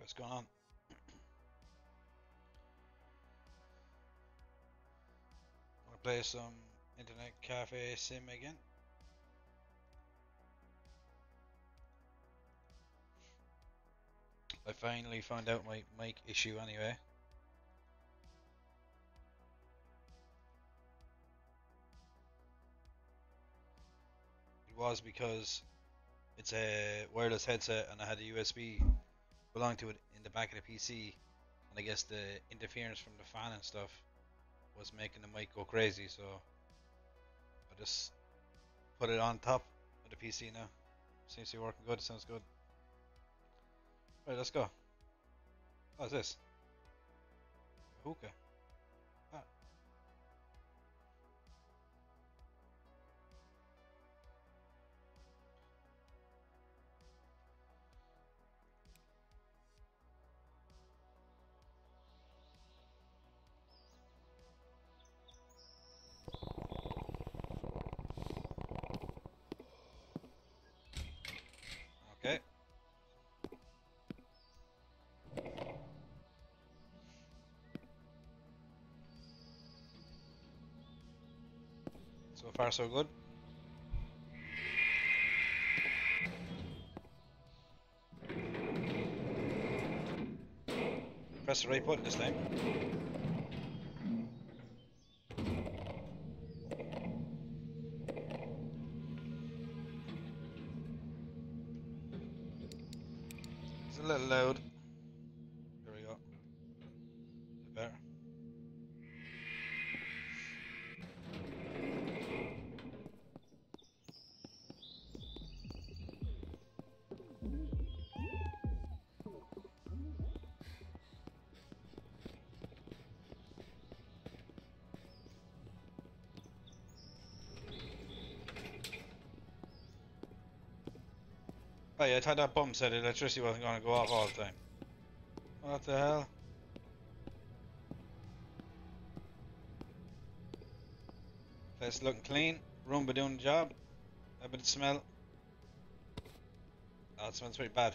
what's going on? Wanna play some internet cafe sim again? I finally found out my mic issue anyway. It was because it's a wireless headset and I had a USB belonging to it in the back of the PC and I guess the interference from the fan and stuff was making the mic go crazy so I just put it on top of the PC now. Seems to be working good, sounds good. Right, let's go. Oh, What's this? A hookah. So far so good. Press the right button this time. I thought that bump said electricity wasn't going to go off all the time. What the hell? Place looking clean. Roomba doing the job. A bit of smell? Oh, it smells pretty bad.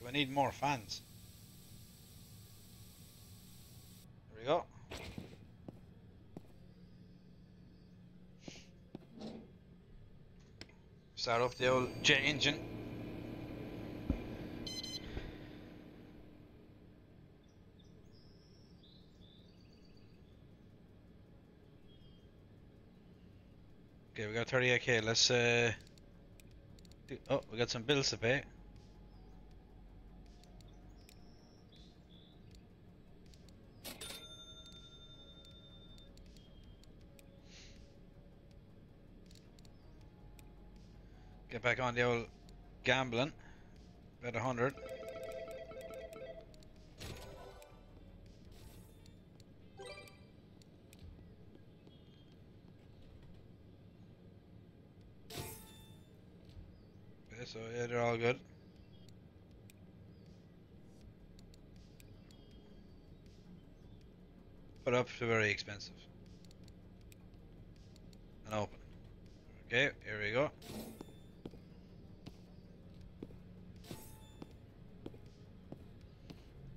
Do I need more fans? There we go. Start off the old jet engine. Okay, we got 38k. Let's uh. Do, oh, we got some bills to pay. On the old gambling. Bet a hundred. Okay, so yeah, they're all good. But up to very expensive. And open. Okay, here we go.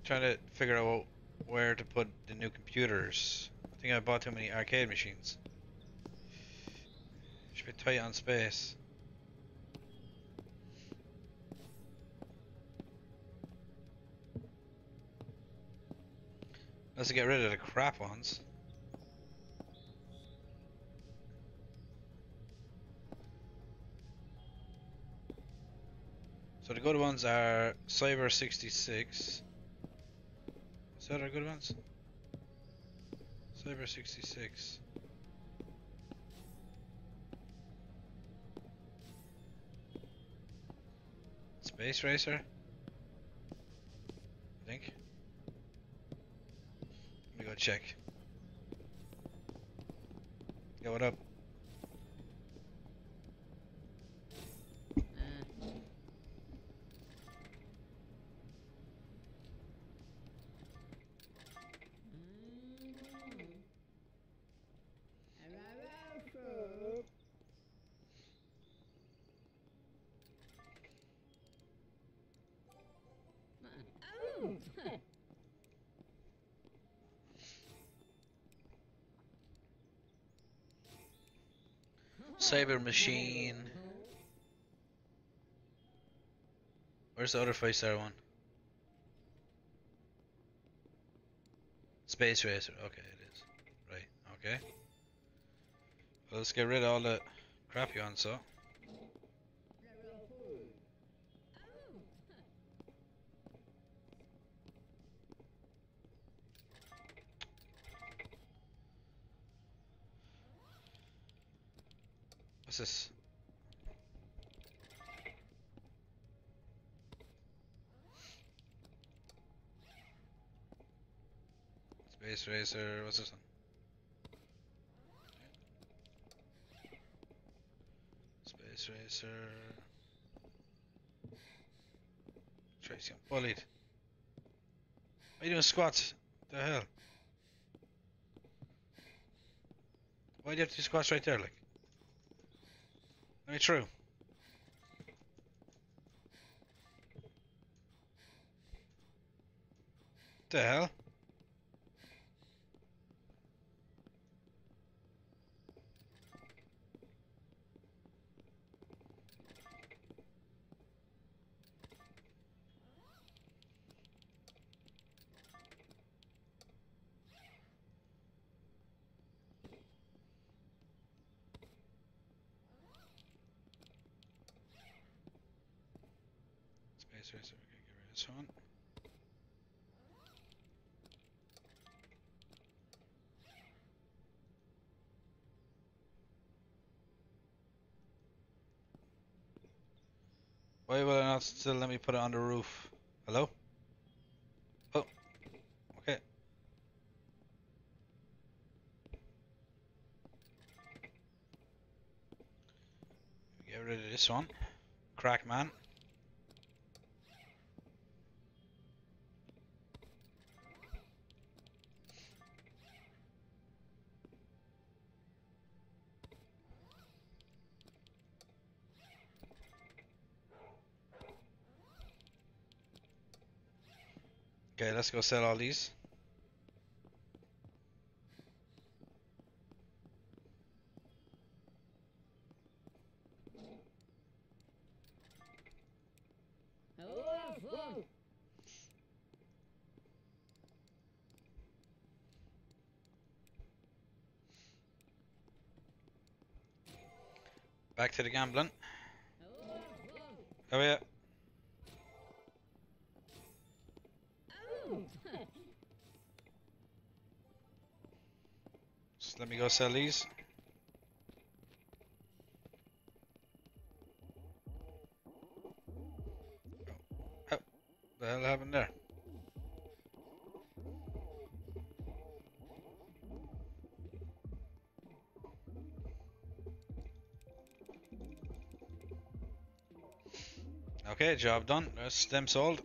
Trying to figure out where to put the new computers. I think I bought too many arcade machines. Should be tight on space. Let's get rid of the crap ones. So the good ones are Cyber 66. Is that our good ones? Cyber 66. Space Racer? I think. Let me go check. Yeah, what up? Cyber Machine. Where's the other five star one? Space Racer. Okay, it is. Right. Okay. Well, let's get rid of all the crap you on, so. What's this? Space Racer, what's this one? Space Racer. Tracy, I'm bullied. Why are you doing squats? The hell? Why do you have to do squats right there, like? Me through. The hell? Space Racer, we can get rid of this one. Why will it not still let me put it on the roof? Hello? Oh. Okay. Get rid of this one. Crack man. Okay, let's go sell all these. Back to the gambling. Oh yeah. Sell these. Oh, oh, the hell happened there? Okay, job done. That's them sold.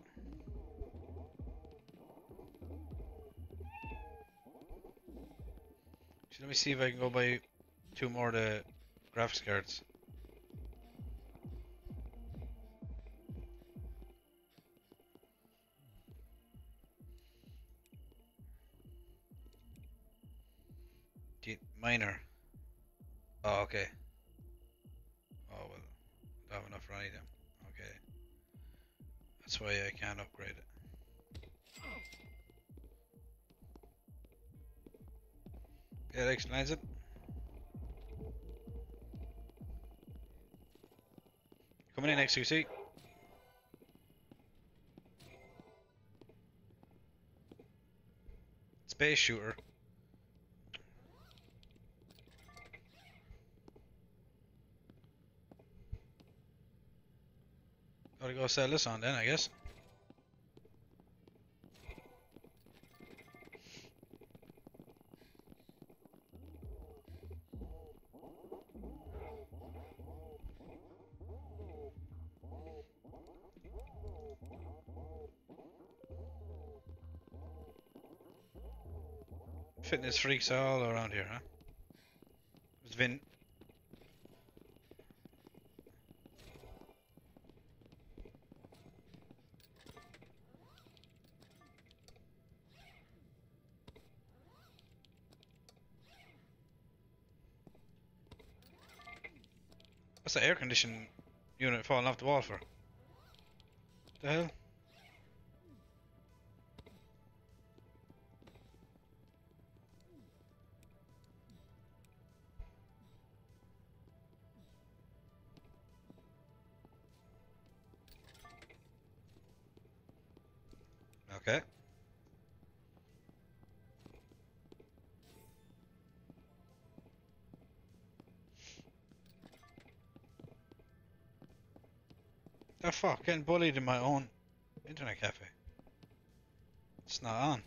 See if I can go buy two more of the graphics cards. In XQC. Space shooter. Gotta go sell this on then, I guess. fitness freaks all around here, huh? It's been... What's the air conditioning unit falling off the wall for? Fuck? Getting bullied in my own internet cafe. It's not on.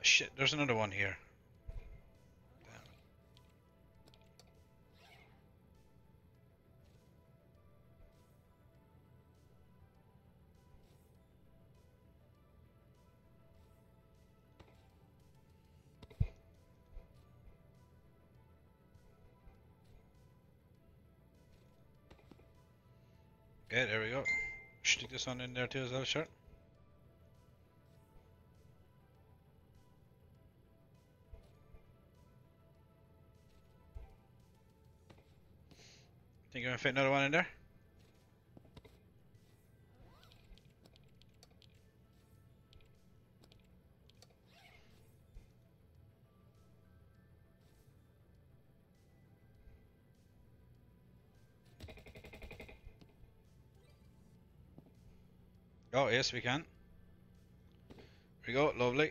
Shit, there's another one here. Okay, there we go. Stick this one in there too as well, sure. Think you're gonna fit another one in there? Oh, yes, we can. We go, lovely.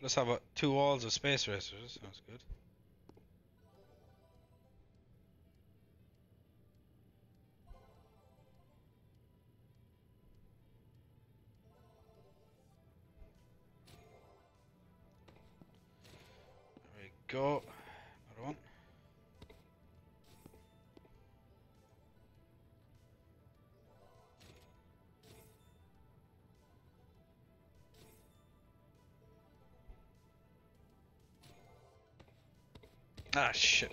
Let's have a, two walls of space racers. Sounds good. There we go. Another. Ah shit,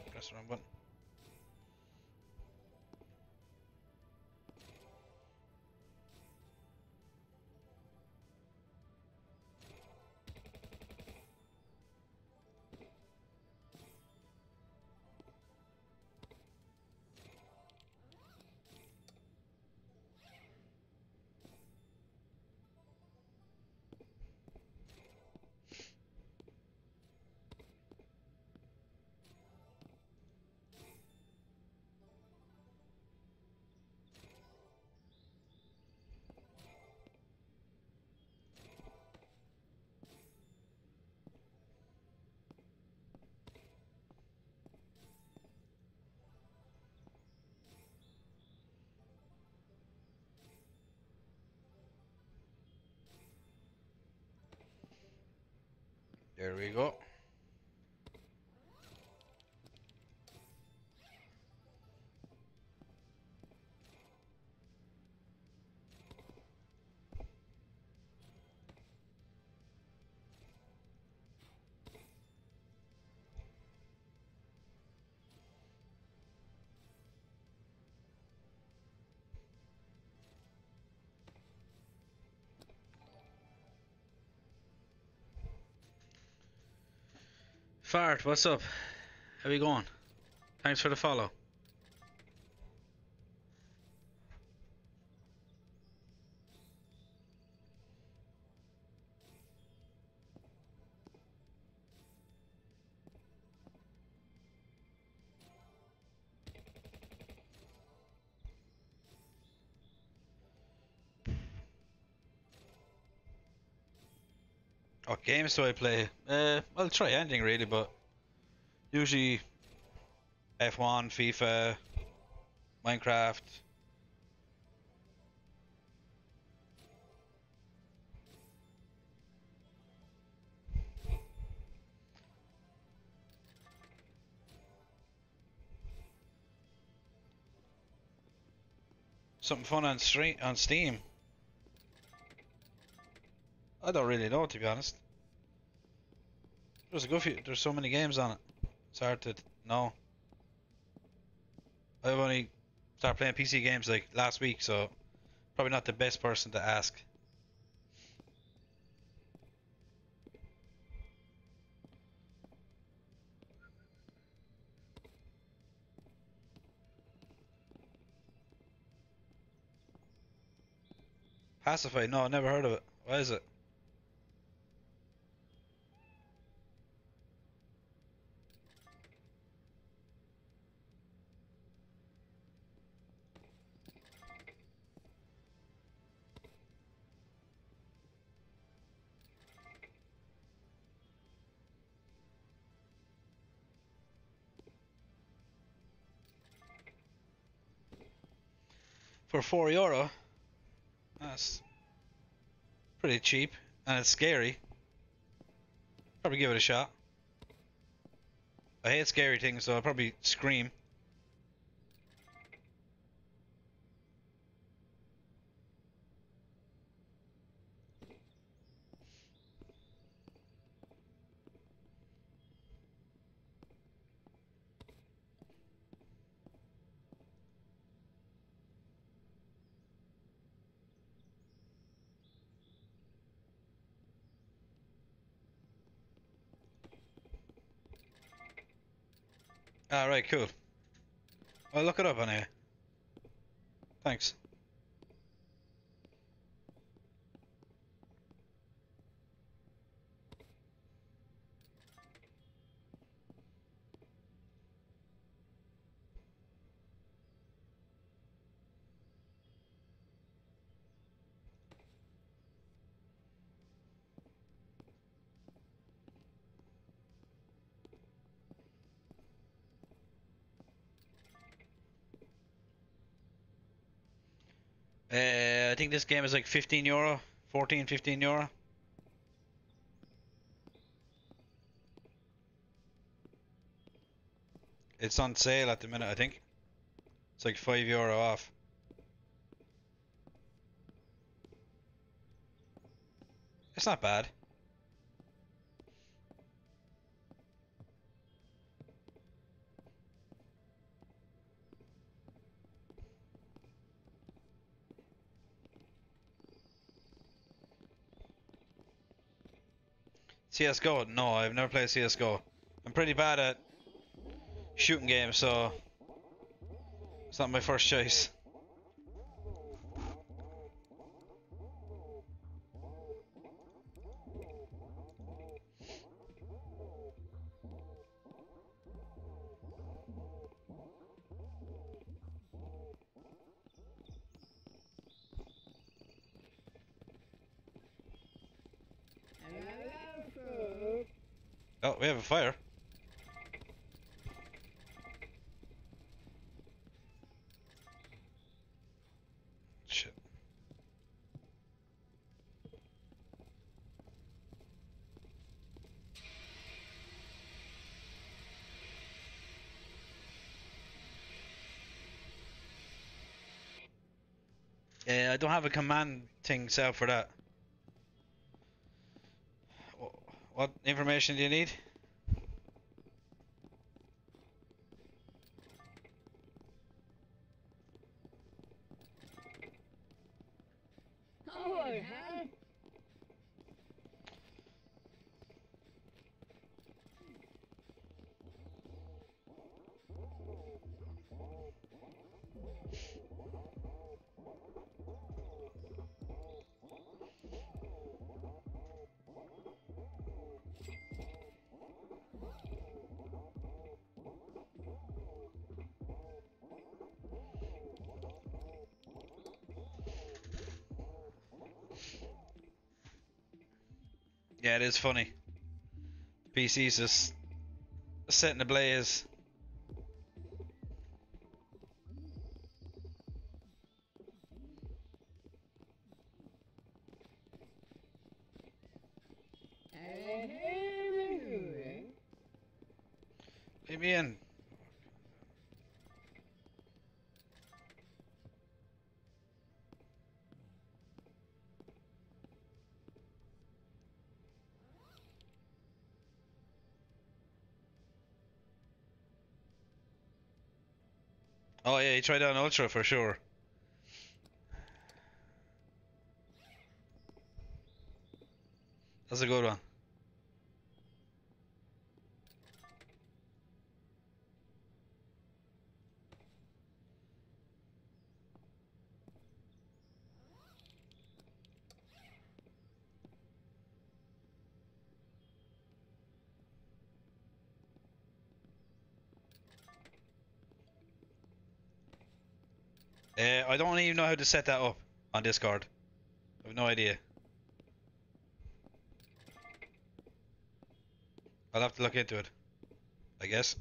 There we go. Fart, what's up? How you going? Thanks for the follow. games do I play? Uh, I'll try anything really, but usually F1, FIFA, Minecraft. Something fun on on Steam. I don't really know to be honest. There's a good few. There's so many games on it. It's hard to know. I've only started playing PC games like last week, so probably not the best person to ask. Pacify? No, I never heard of it. What is it? For four euro, that's pretty cheap, and it's scary. Probably give it a shot. I hate scary things, so I'll probably scream. Ah, Alright, cool. I'll look it up on here. Thanks. Think this game is like 15 euro, 14, 15 euro. It's on sale at the minute, I think. It's like 5 euro off. It's not bad. CSGO? No, I've never played CSGO. I'm pretty bad at shooting games, so it's not my first choice. Oh, we have a fire. Shit. Yeah, I don't have a command thing set for that. What information do you need? Yeah, it is funny. PC's just setting ablaze. Leave me in. Oh yeah, he tried on Ultra for sure. That's a good one. Uh, I don't even know how to set that up on Discord. I have no idea. I'll have to look into it. I guess.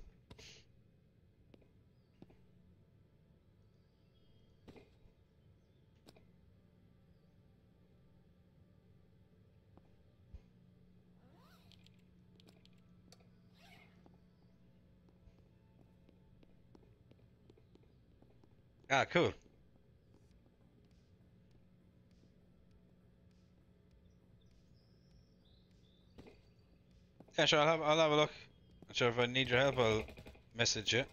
Ah, cool. Yeah, sure. I'll have I'll have a look. Not sure if I need your help. I'll message you.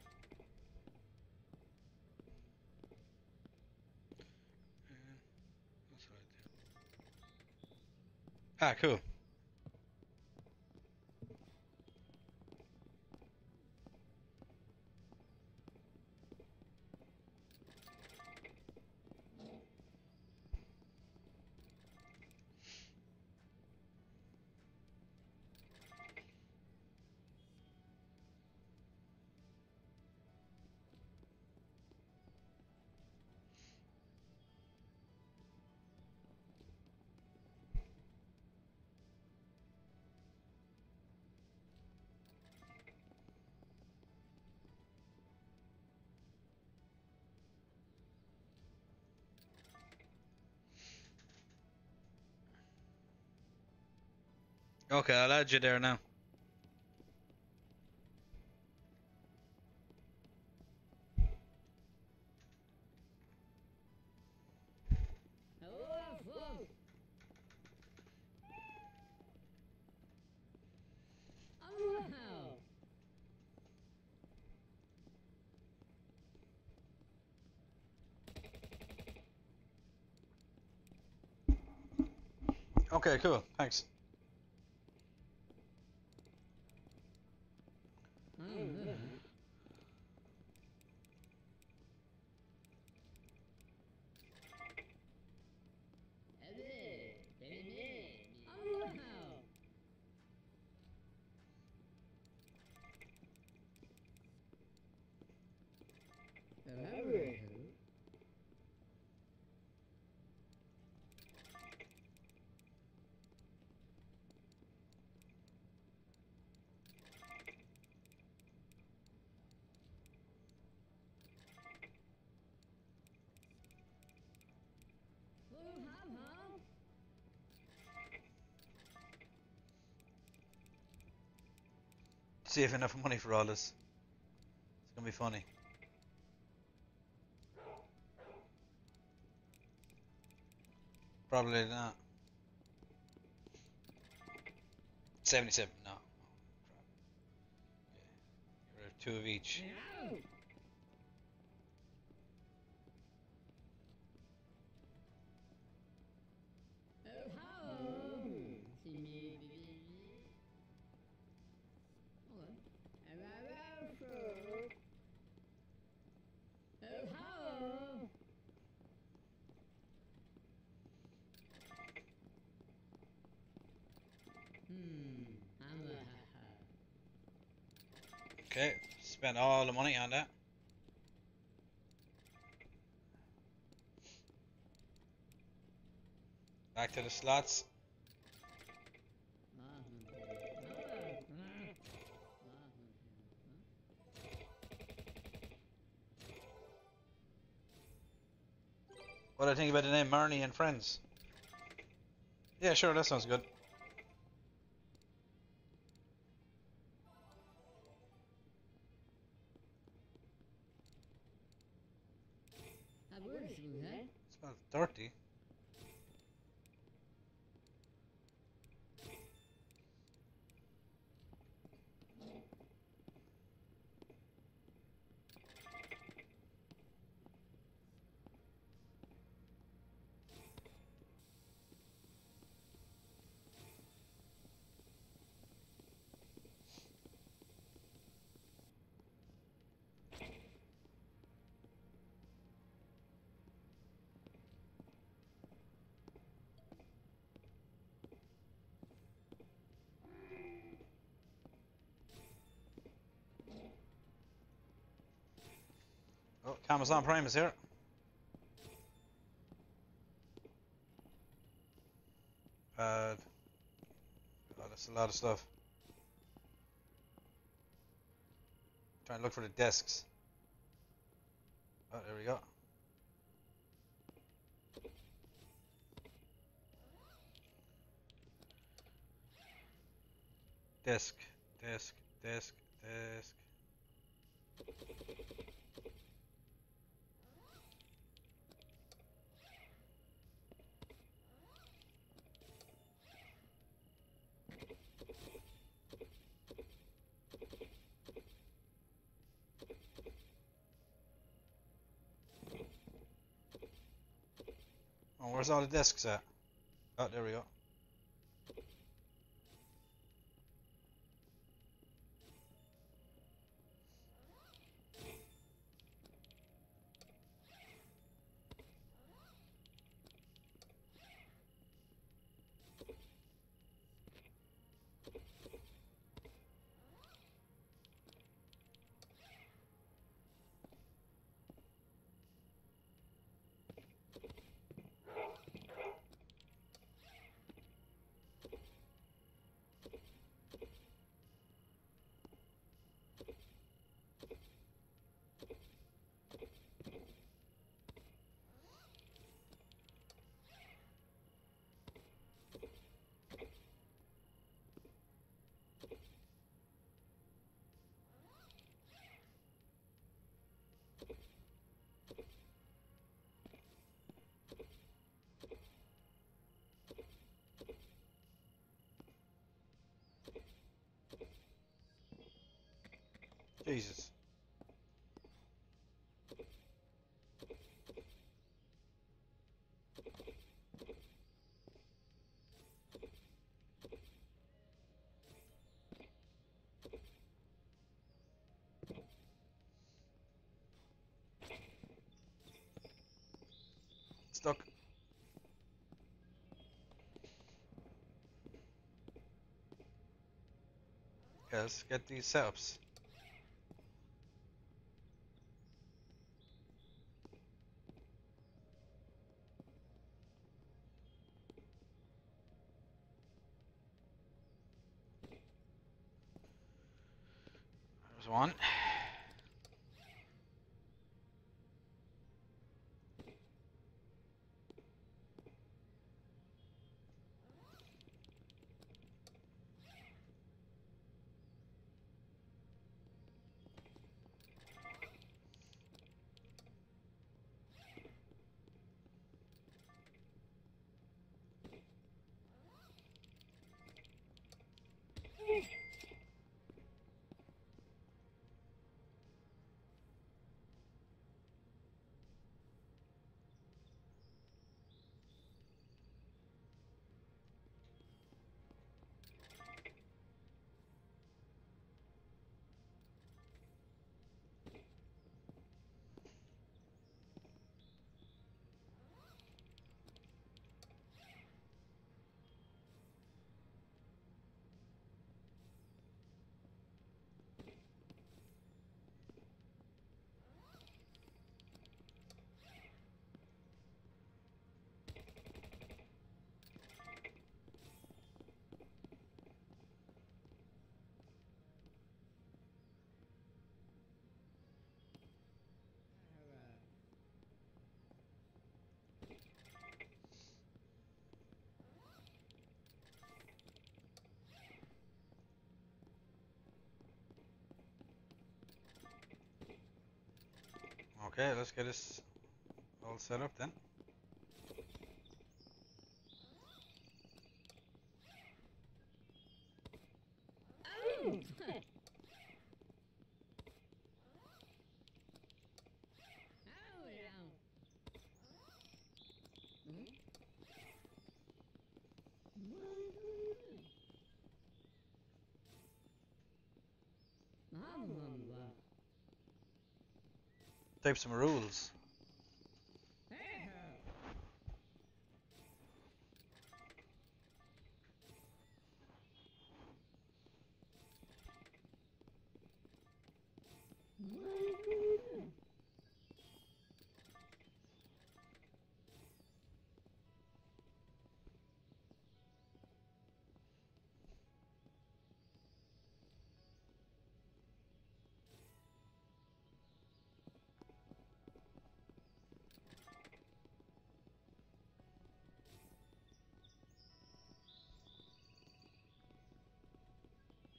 Ah, cool. Okay, I'll add you there now. Okay, cool. Thanks. Oh, wow. Save enough money for all this. It's gonna be funny. Probably not. 77, no. Two of each. Spent all the money on that. Back to the slots. What do I think about the name Merny and Friends? Yeah, sure, that sounds good. Amazon Prime is here. Uh, oh, that's a lot of stuff. Trying to look for the desks. Oh, there we go. Desk, desk, desk, desk. Where's all the desks at? Oh, there we go. Jesus. Stuck. Let's get these setups. Okay, let's get this all set up then. Oh! Oh, yeah. Mama. Type some rules.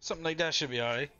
something like that should be alright.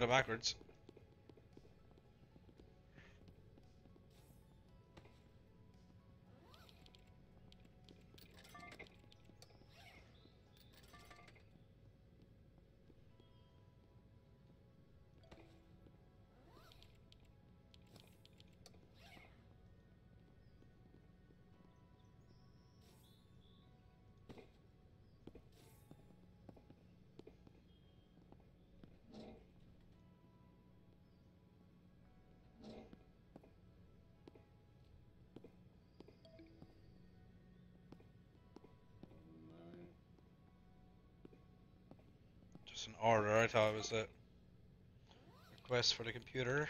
Put backwards. An order. I thought it was a request for the computer.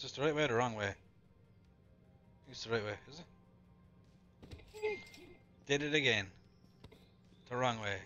Is this the right way or the wrong way? It's the right way, is it? Did it again. The wrong way.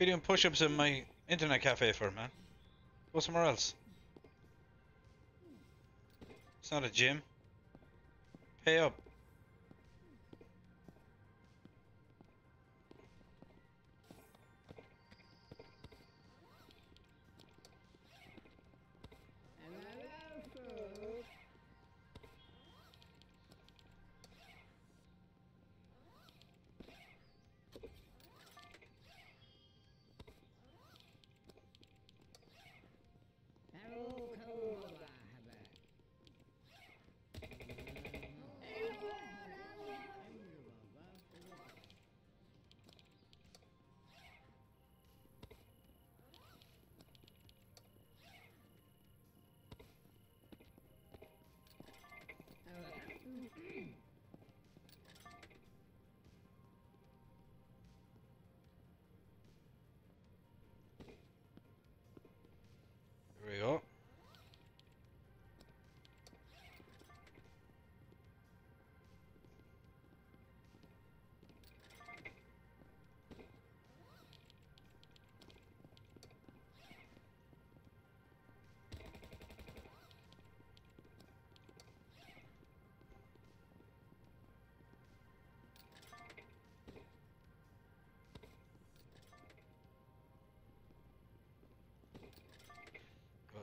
You doing push-ups in my internet cafe for, man? Go somewhere else. It's not a gym. Pay up.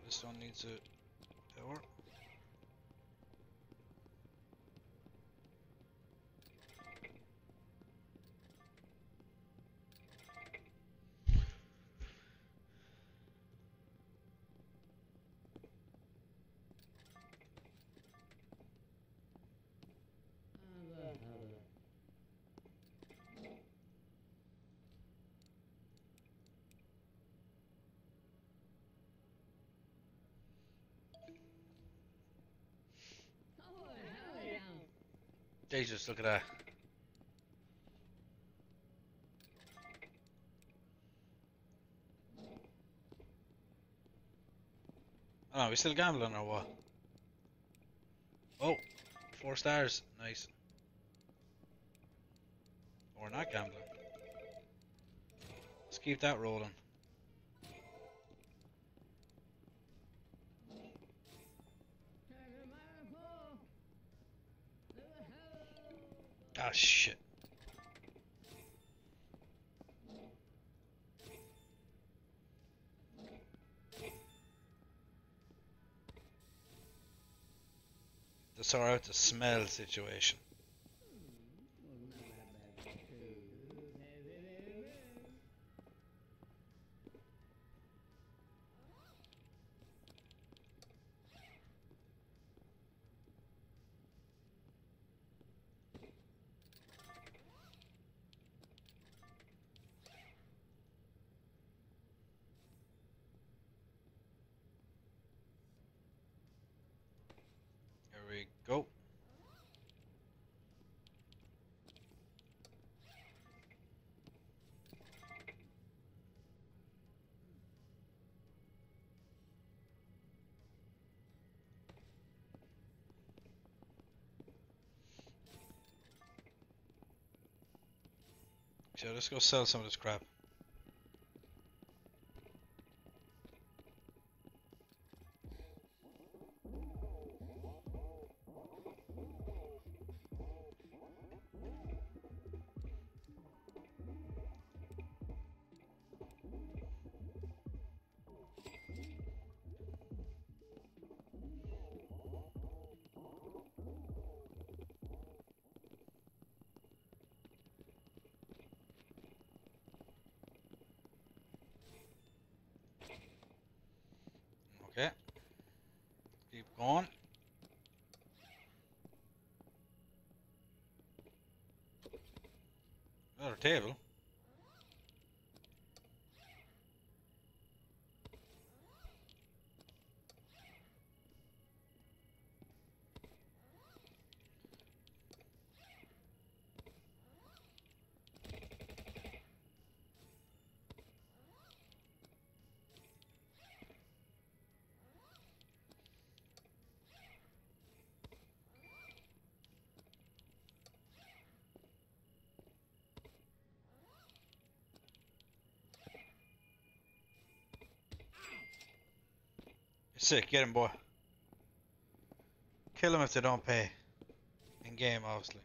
This one needs a Jesus, look at that. Oh, are we still gambling or what? Oh, four stars. Nice. Or not gambling. Let's keep that rolling. Ah, shit. To sort out the smell situation. Let's go sell some of this crap. Another Sick, get him, boy. Kill him if they don't pay. In game, obviously.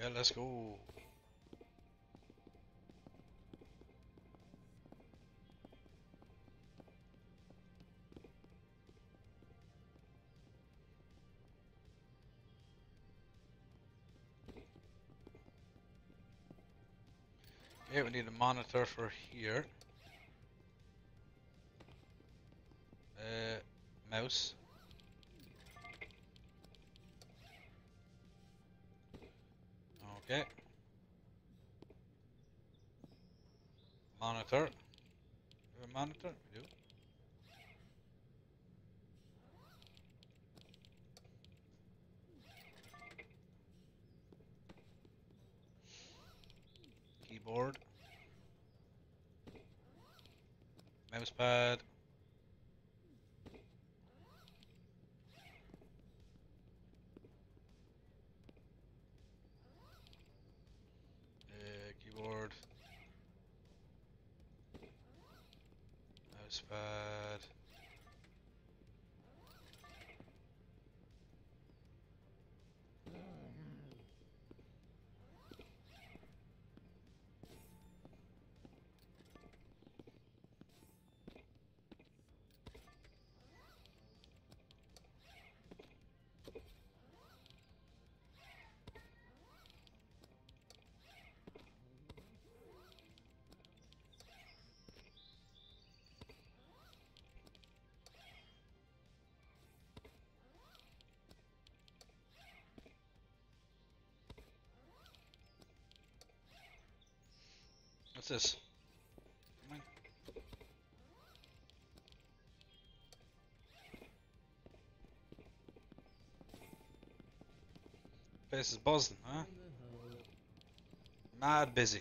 Yeah, let's go. Okay, we need a monitor for here. Uh, mouse. What's this? Come on. Is buzzing, huh? Mad busy.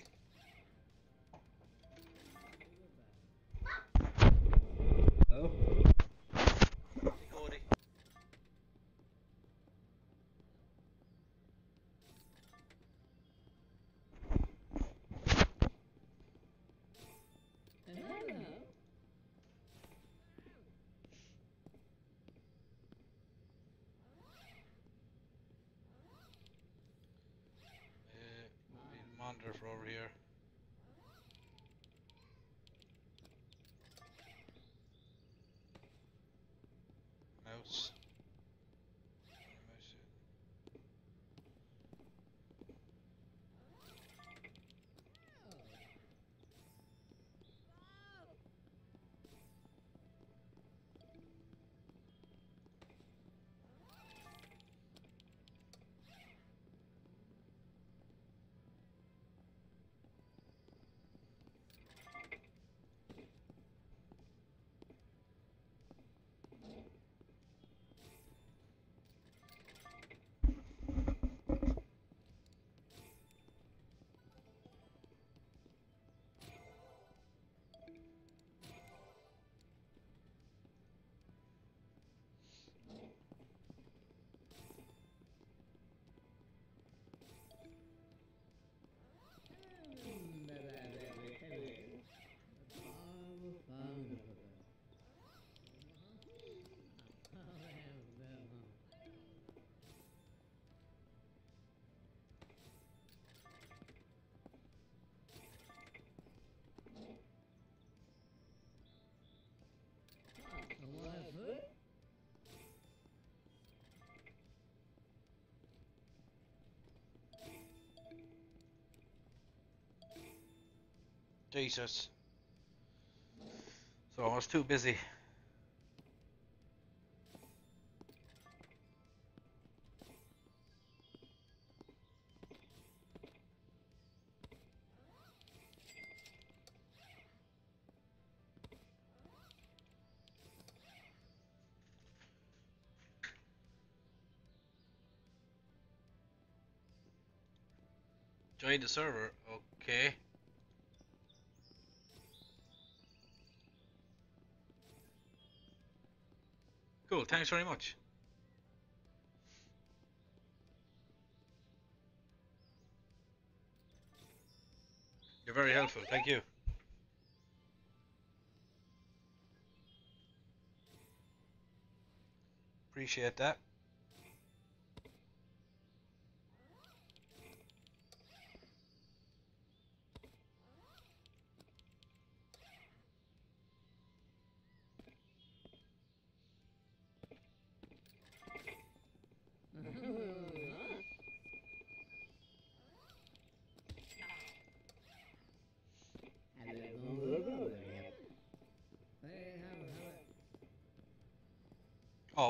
Jesus. So I was too busy. Join the server. Cool. Thanks very much. You're very helpful. Thank you. Appreciate that.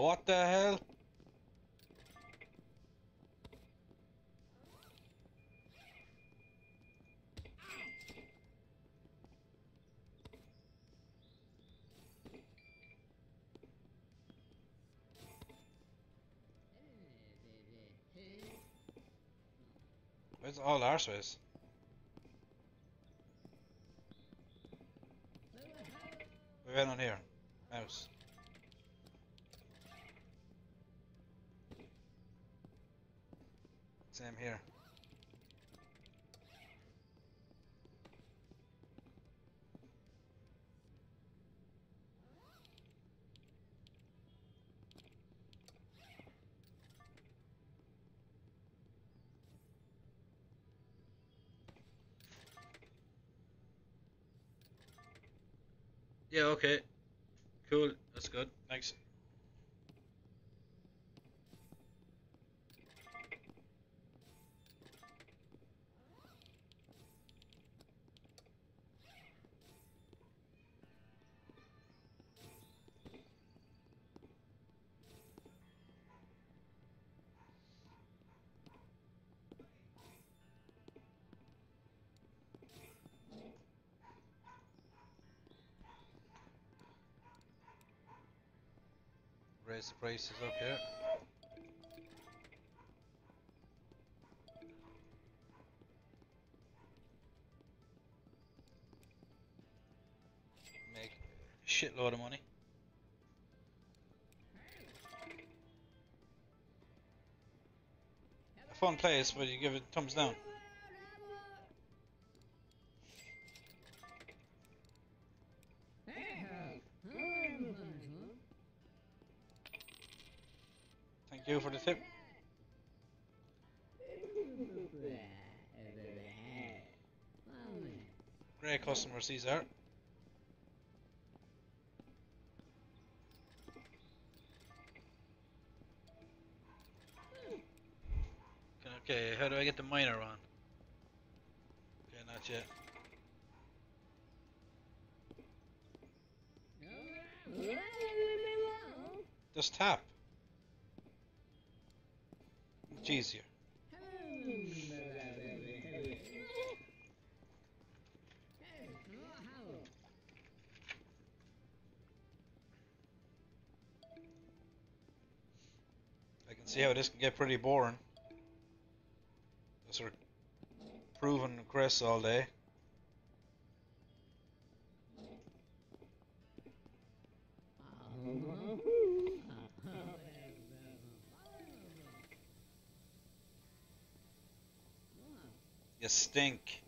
What the hell? Where's all arseways? We went on here. Mouse. Yeah, okay. Raise the prices up here. Make a shitload of money. A fun place, but you give it thumbs down. Customer, Caesar. Okay, how do I get the miner on? Okay, not yet. Just tap. It's easier. See how this can get pretty boring. Just sort of proving crests all day. You stink.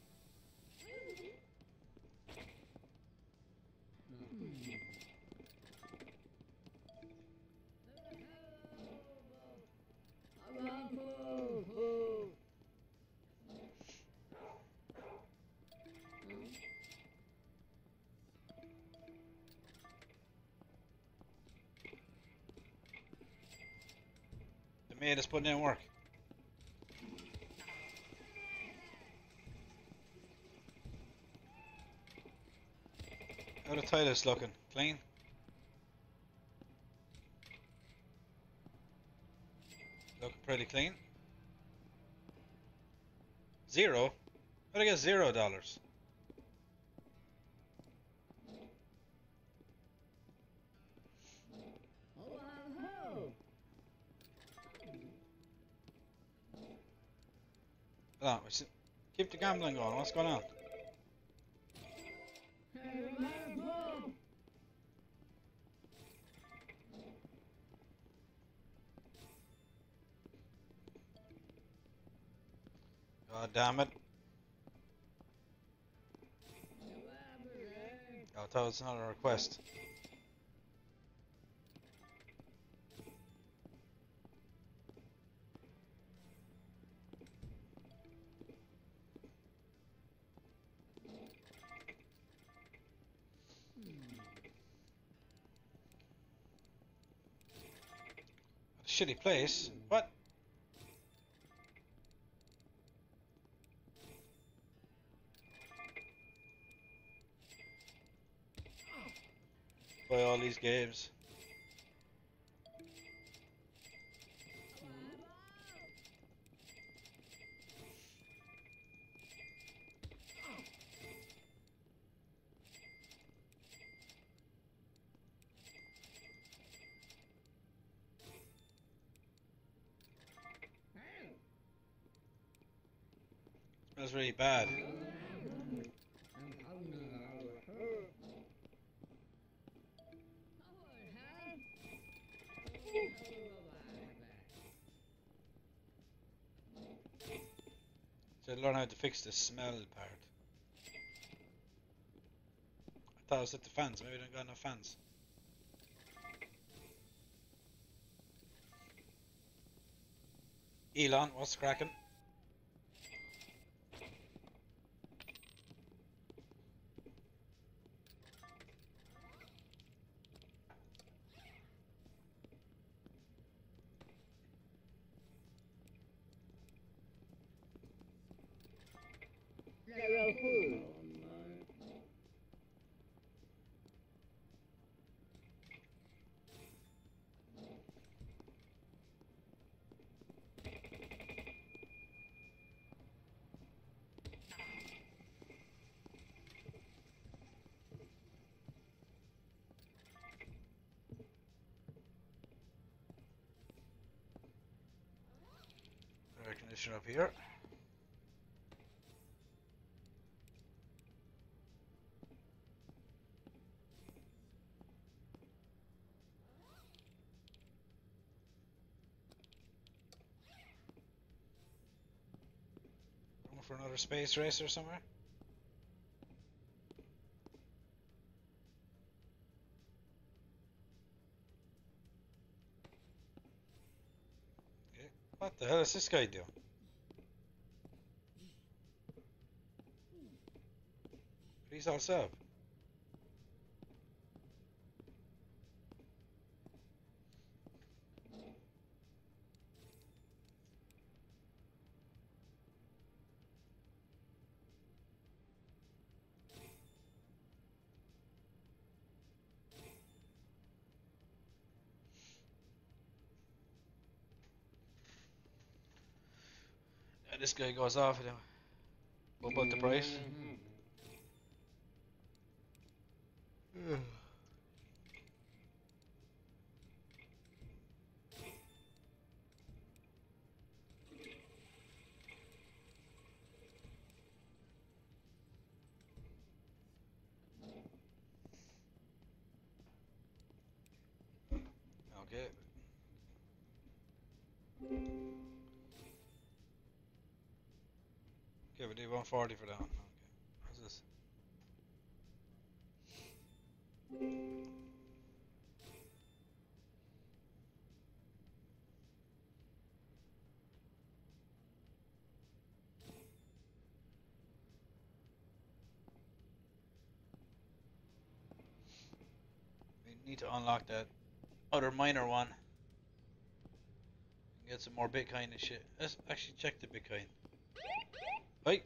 Maid putting in work. How the toilet's looking? Clean? Looking pretty clean. Zero? How'd I get zero dollars? We keep the gambling going. What's going on? God damn it. Oh, it was another request. Shitty place. What? Play all these games. Smells really bad. So learn how to fix the smell part. I thought it was at the fans. Maybe they don't got no fans. Elon, what's cracking? Air up here. Going for another space racer somewhere? What the hell is this guy doing? Up. And this guy goes off now. What about the price? Mm-hmm. Okay. We do 140 for that. to unlock that other miner one. And get some more Bitcoin and shit. Let's actually check the Bitcoin. Wait.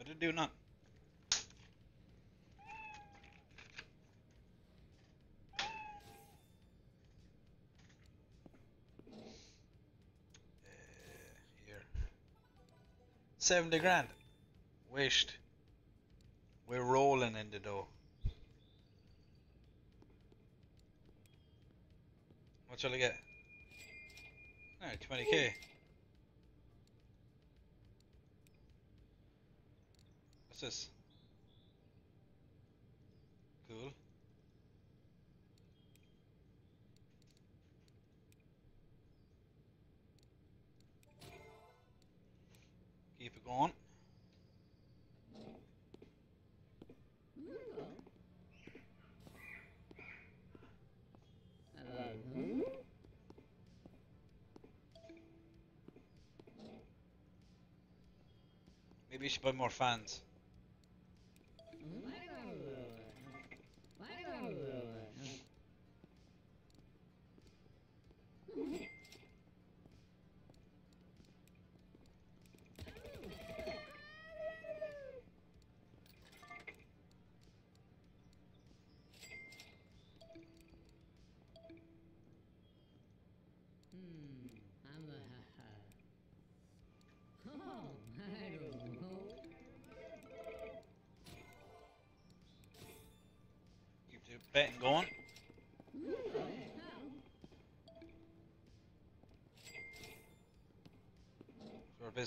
I didn't do nothing. Eh, Seventy grand. Wished. We're rolling in the dough. What shall I get? Alright, 20k. What's this? Cool. Keep it going. Maybe you should buy more fans.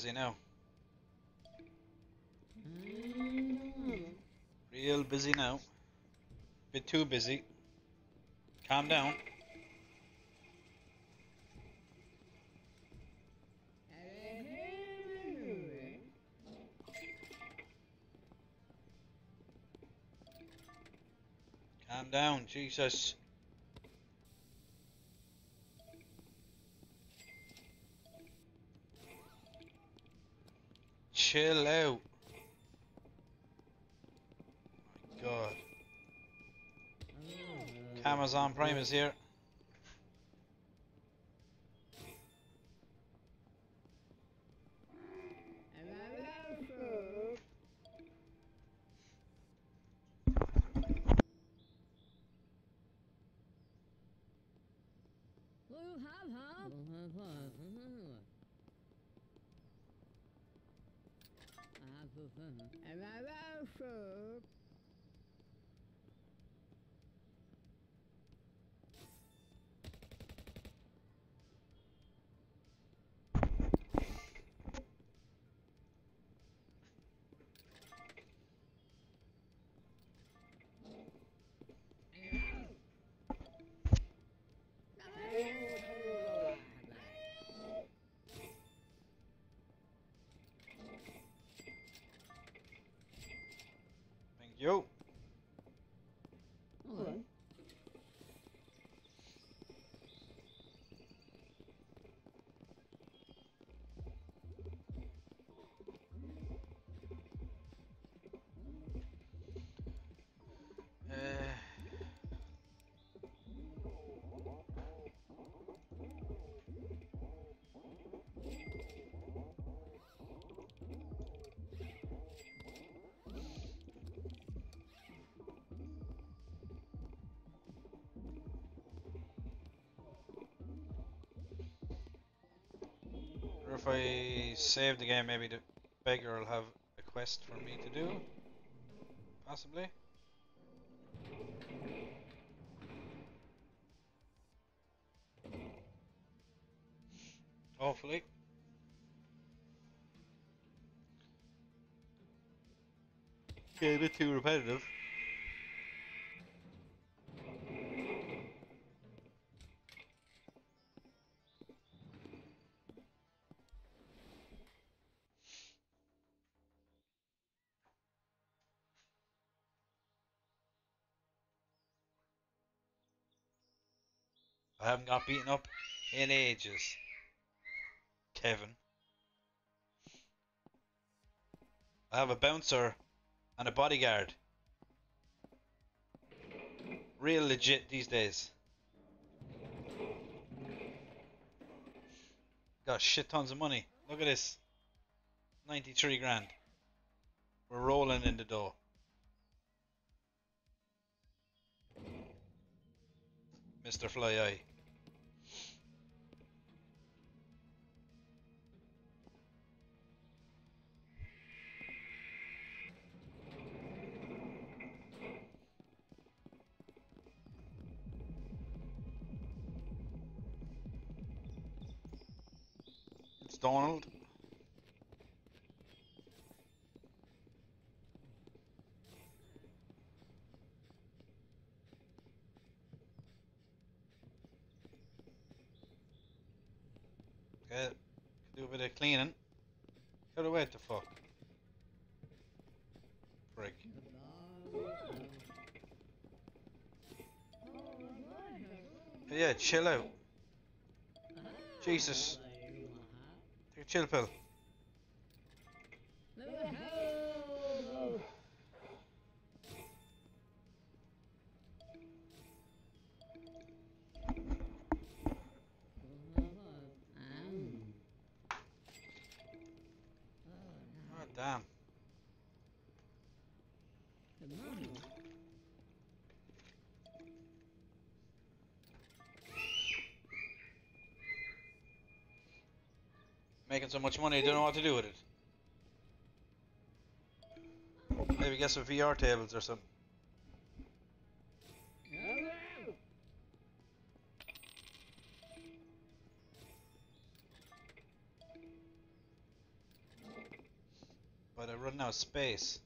So we're busy now. Real busy now. Bit too busy. Calm down. Calm down, Jesus. Chill out. My god. Amazon Prime is here. Thank If I save the game, maybe the beggar will have a quest for me to do. Possibly. I haven't got beaten up in ages. Kevin. I have a bouncer and a bodyguard. Real legit these days. Got shit tons of money. Look at this. 93 grand. We're rolling in the dough. Mr. Fly Eye. Donald. Okay, do a bit of cleaning. Get away the fuck. Break. Yeah, chill out. Jesus. Take a chill pill. Oh, damn. Making so much money, I don't know what to do with it. Maybe get some VR tables or something. But I run out of space.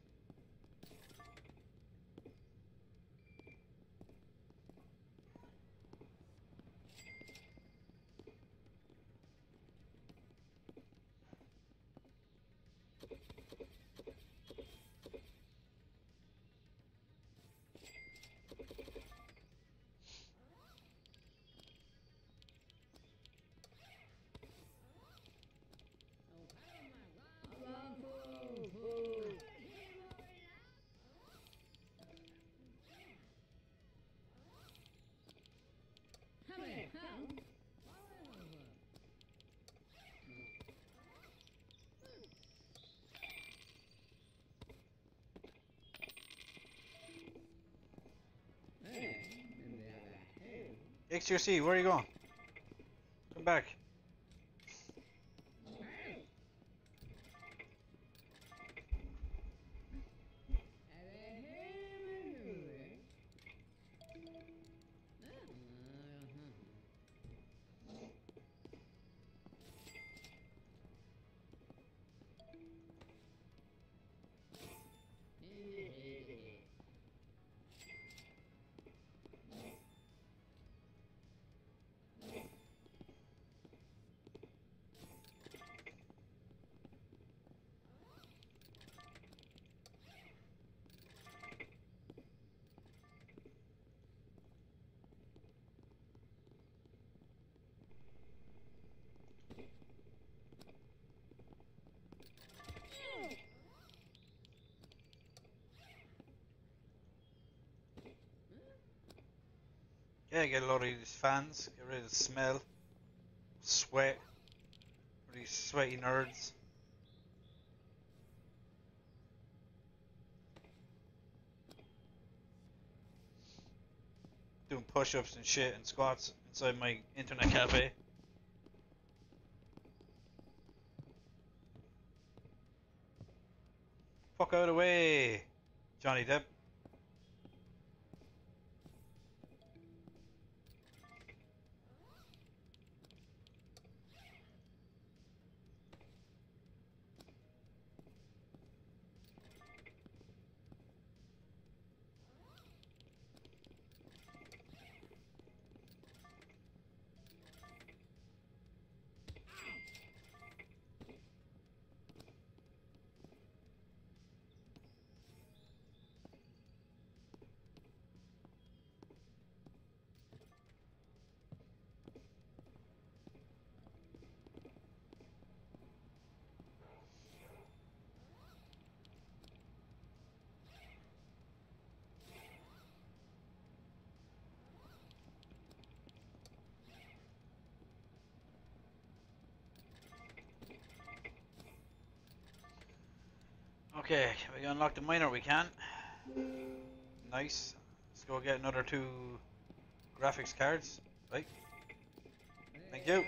XQC, where are you going? Come back. Yeah, get a lot of these fans, get rid of the smell, sweat, these sweaty nerds. Doing push-ups and shit and squats inside my internet cafe. Fuck out of the way, Johnny Depp. Okay, we can unlock the miner we can. Nice. Let's go get another two graphics cards. Right. Thank you.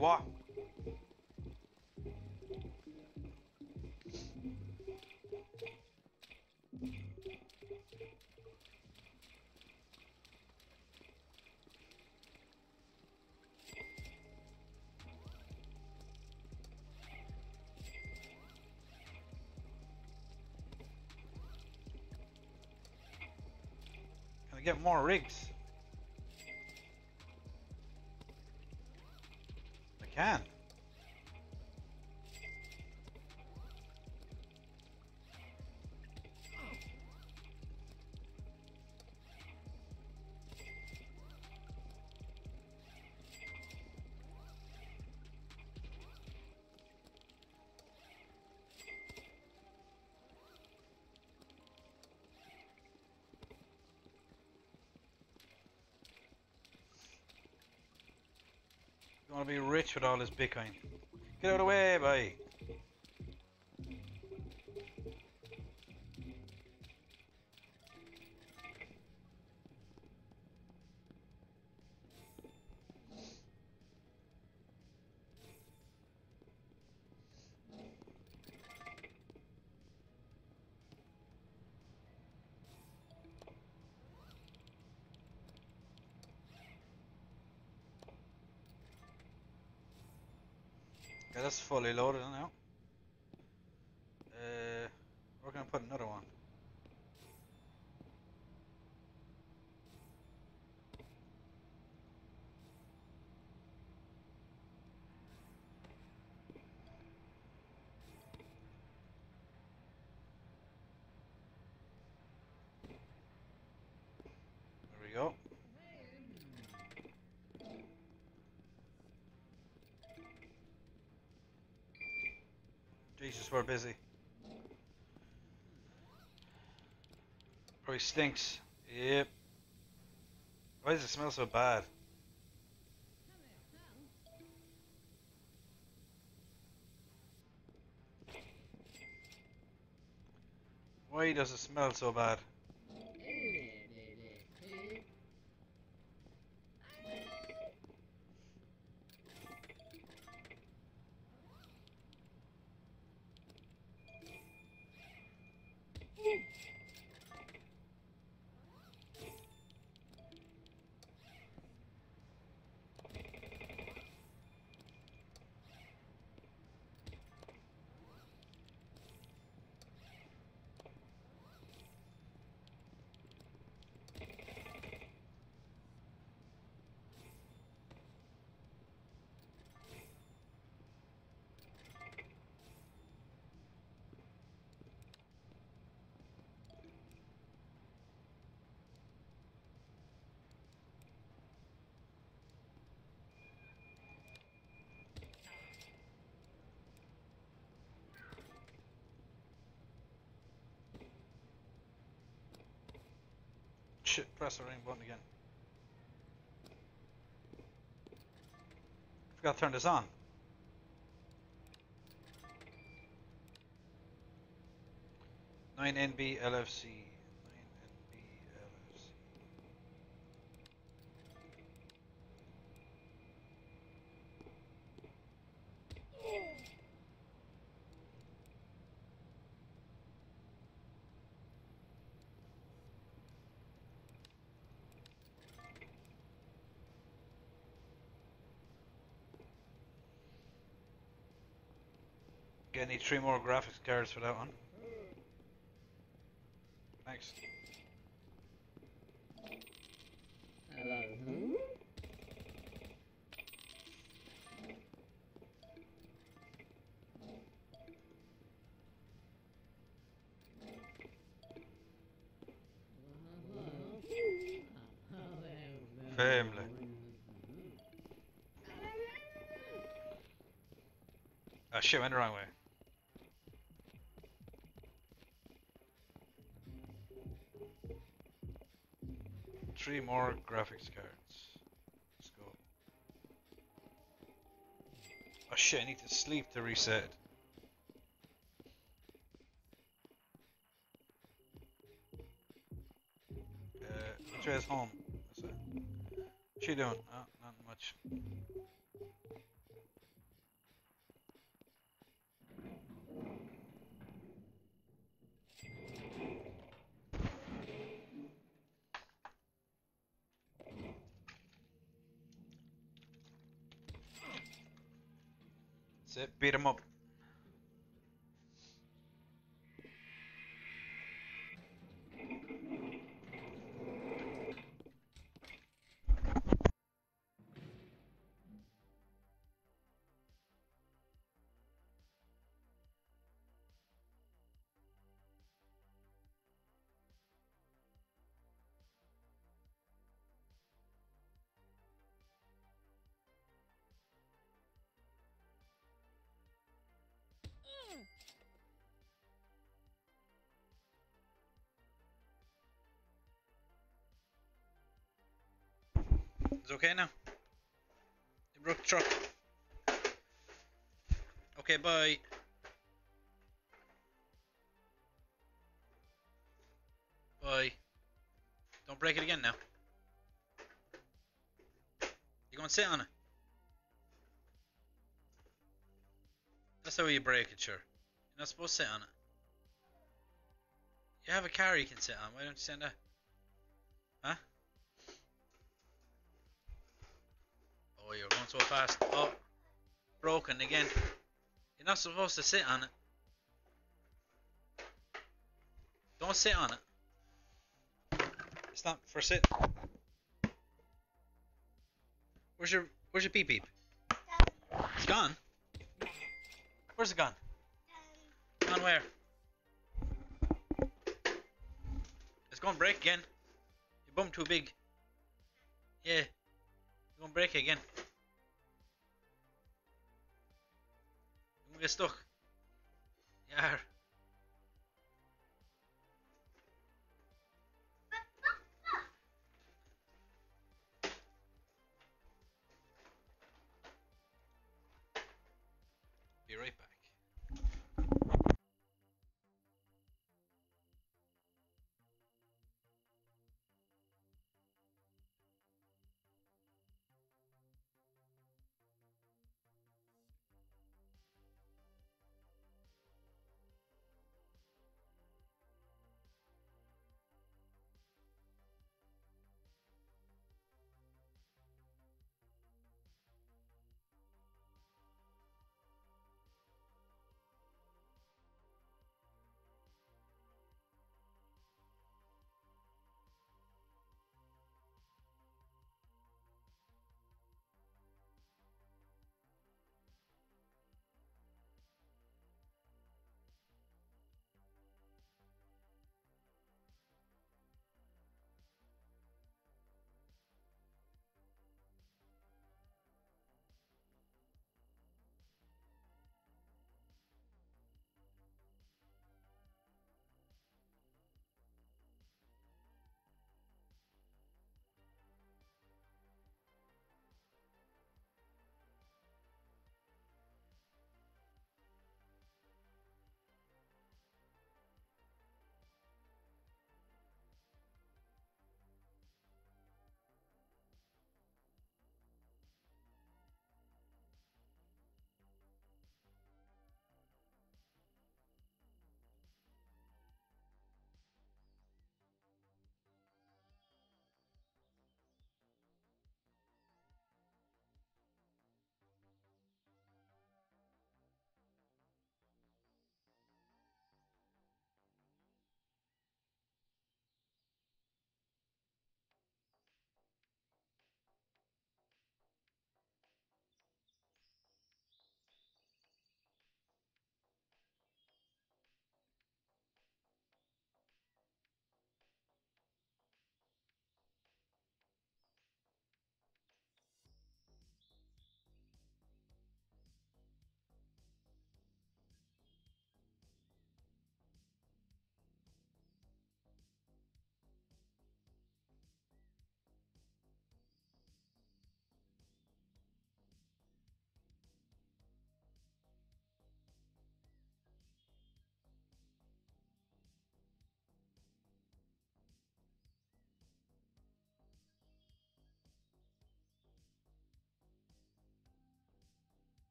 What? Can I get more rigs? To be rich with all this Bitcoin. Get out of the way, boy. Fully loaded now. Uh, Jesus, we're busy. Oh, Probably stinks. Yep. Why does it smell so bad? Why does it smell so bad? Shit, press the ring button again. Forgot to turn this on. Nine NB LFC. Nine NB LFC. Gonna need three more graphics cards for that one. Thanks. Hello. Hmm? Family. Ah shit, went the wrong way. Three more graphics cards. Let's go. Oh shit, I need to sleep to reset. Uh, which home? That's it. What you doing? Oh, not much. Beat him up. It's okay now. You broke the truck. Okay, bye. Bye. Don't break it again now. You gonna sit on it? That's how you break it, sure. You're not supposed to sit on it. You have a car you can sit on. Why don't you sit on Oh, you're going so fast. Oh, broken again. You're not supposed to sit on it. Don't sit on it. It's not for sit. Where's your Where's your beep beep? It's gone. Where's it gone? Gone where? It's gonna break again. You bumped too big. Yeah. Gonna break again. You gonna get stuck. Yeah.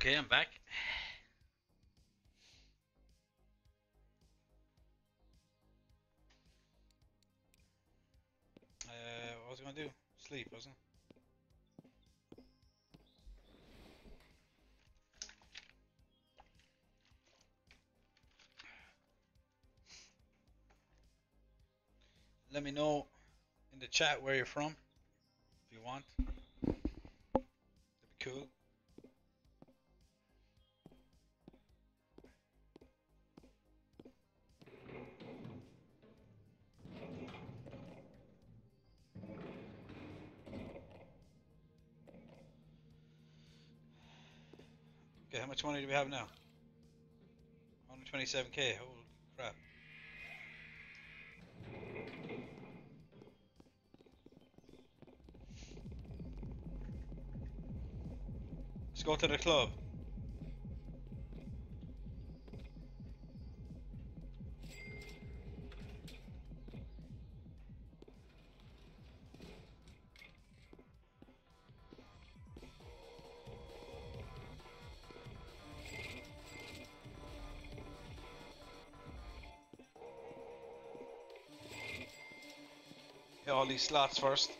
Okay, I'm back. Uh, what was I gonna do? Sleep, wasn't it? Let me know in the chat where you're from, if you want. That'd be cool. Much money do we have now? 127k. Holy crap. Let's go to the club. All these slots first.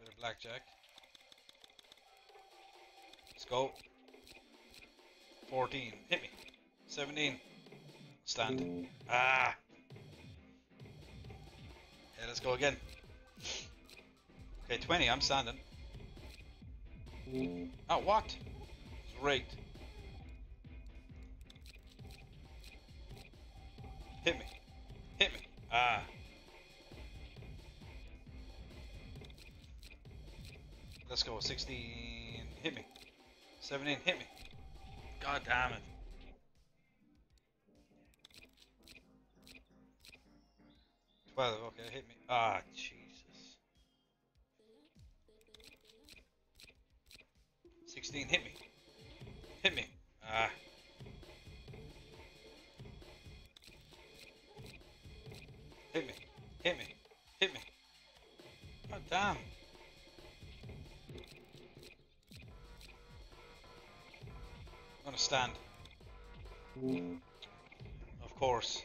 Bit of blackjack. Let's go. 14. Hit me. 17. Stand. Ah. Yeah, let's go again. Okay, 20. I'm standing. Oh, what? It's stand. Of course.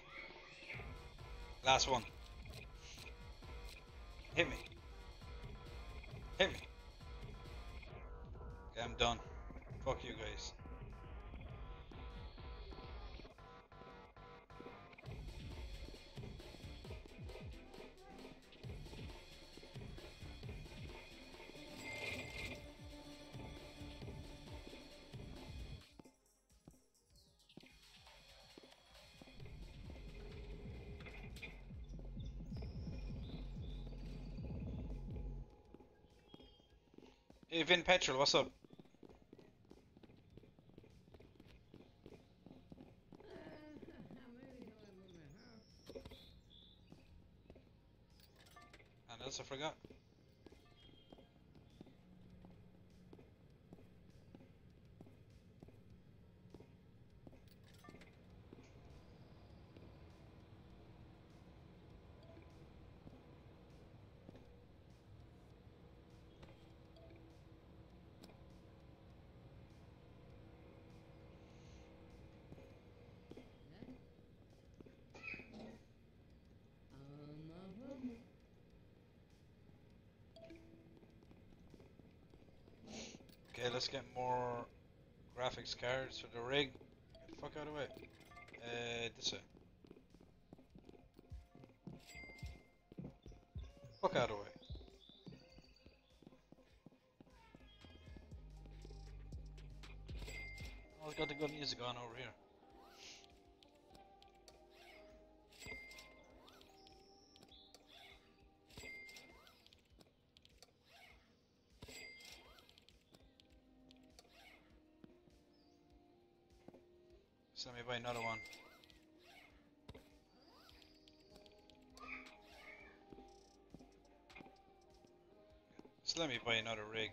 Last one. Hey Vin Petrol, what's up? Let's get more graphics cards for the rig. Get the fuck out of the way. Uh, this way. Fuck out of the way. Oh, it's got the good music on over here. let me buy another rig.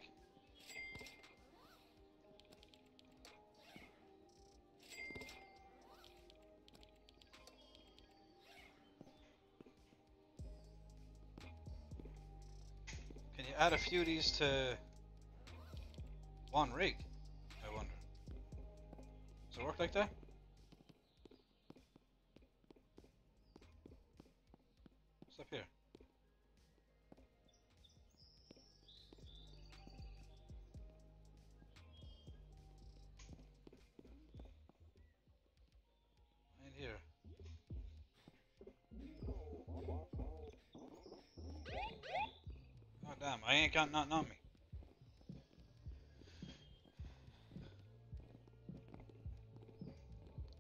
Can you add a few of these to one rig? I wonder. Does it work like that? What's up here? Ain't got nothing on me.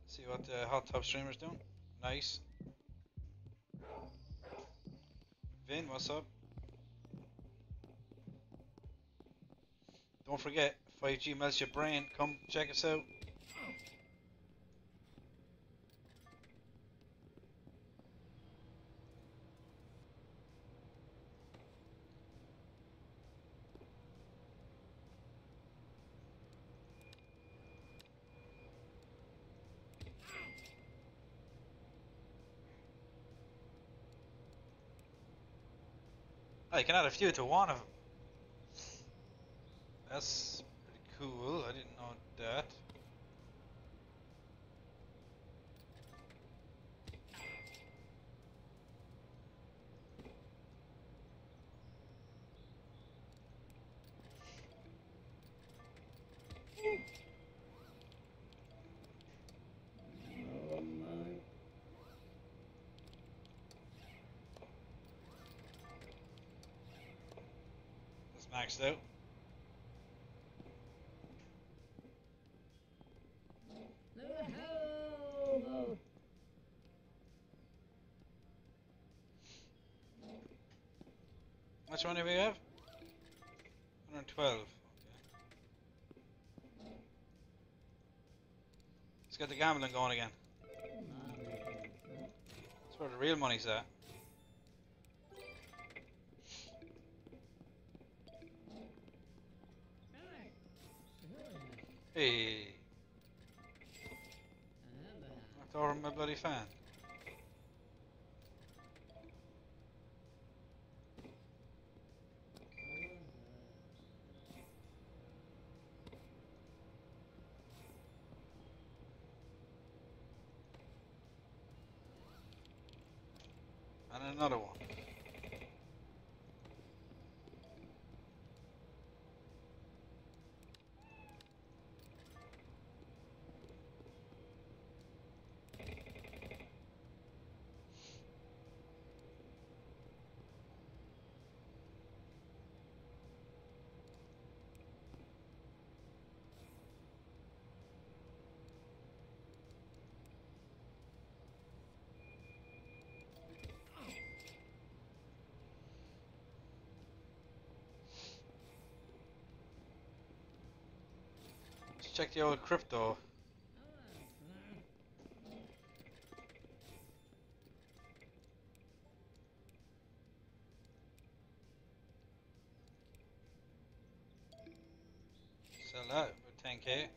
See what the hot tub streamer's doing? Nice. Vin, what's up? Don't forget, 5G melts your brain. Come check us out. You can add a few to one of them. That's pretty cool. I much money we have? 112. Okay. Let's get the gambling going again. That's where the real money's at. Hey, knocked over my bloody fan. Check the old crypto. Sell that with 10k.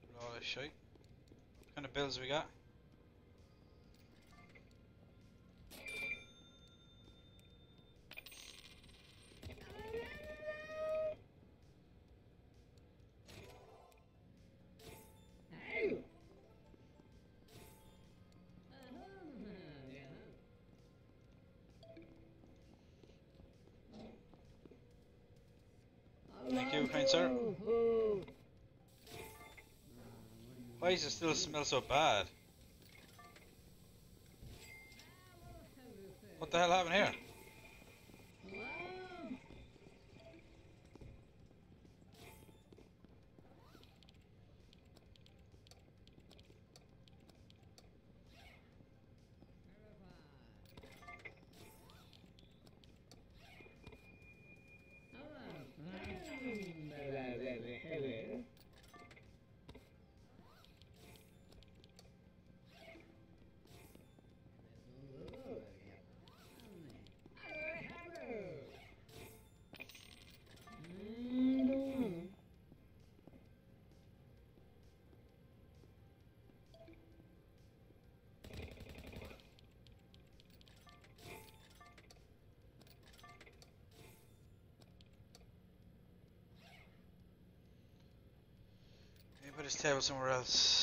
Put all this shit. What kind of bills we got? Kind sir. Why does it still smell so bad? What the hell happened here? Table somewhere else.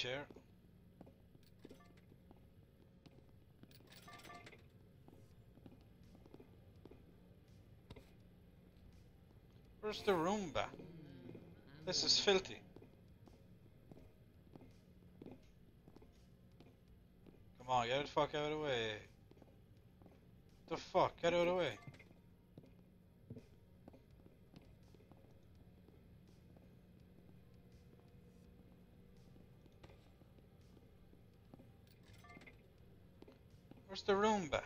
Chair. Where's the Roomba? This is filthy. Come on, get the fuck out of the way. The fuck, get out of the way. Where's the Roomba?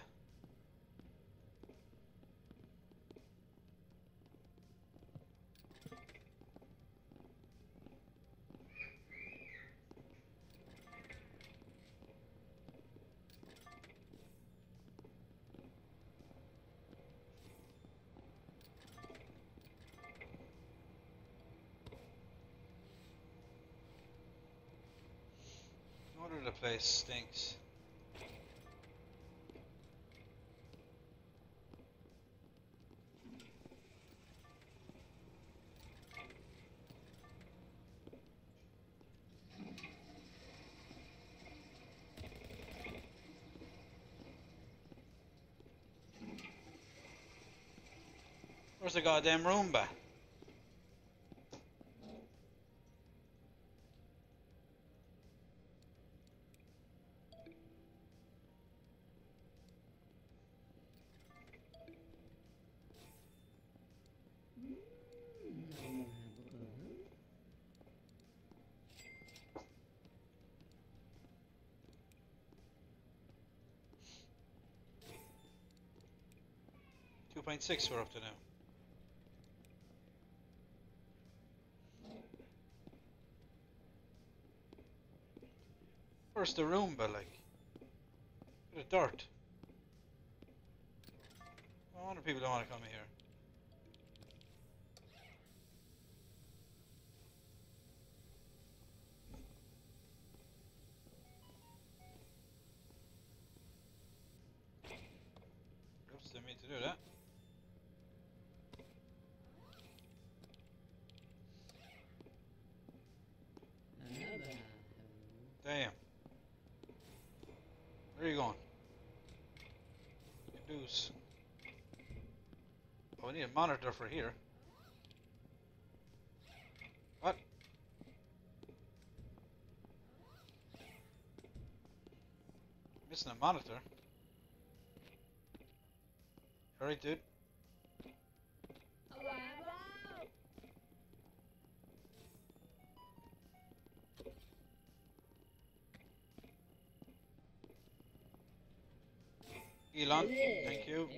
No wonder the place stinks. Where's the goddamn Roomba? Two point six we're up to now. Where's the Roomba like? Of dirt. I wonder people don't want to come here. Oops, didn't mean to do that. Another. Damn. Where are you going? Good news. Oh, we need a monitor for here. What? Missing a monitor. Alright, dude. Elon, thank you.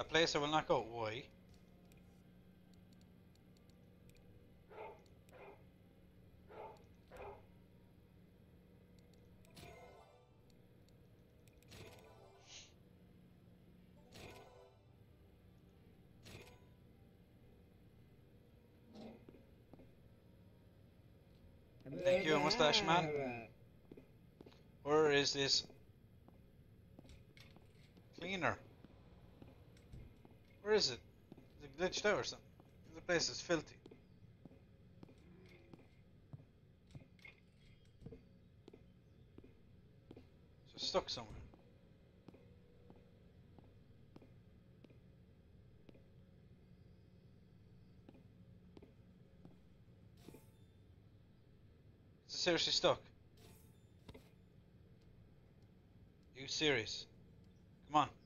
A place I will not go. Why? Thank you, Mustache Man. Where is this cleaner? Where is it? Is it glitched out or something? The place is filthy. It's stuck somewhere. Is it seriously stuck? Are you serious? Come on.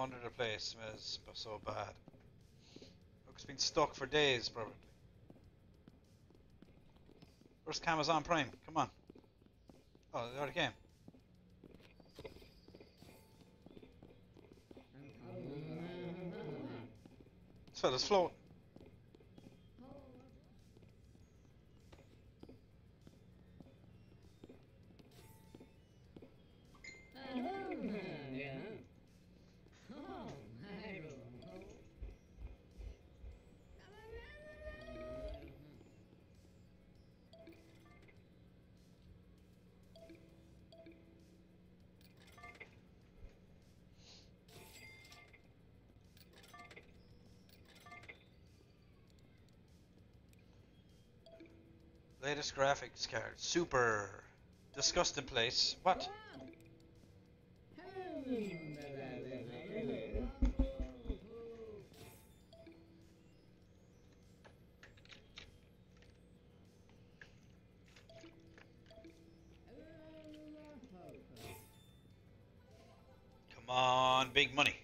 Wonder the place smells so bad. Look, it's been stuck for days, probably. First Amazon Prime, come on. Oh, they already came. This fella's floating. Latest graphics card. Super. Disgusting place. What? Come on, big money.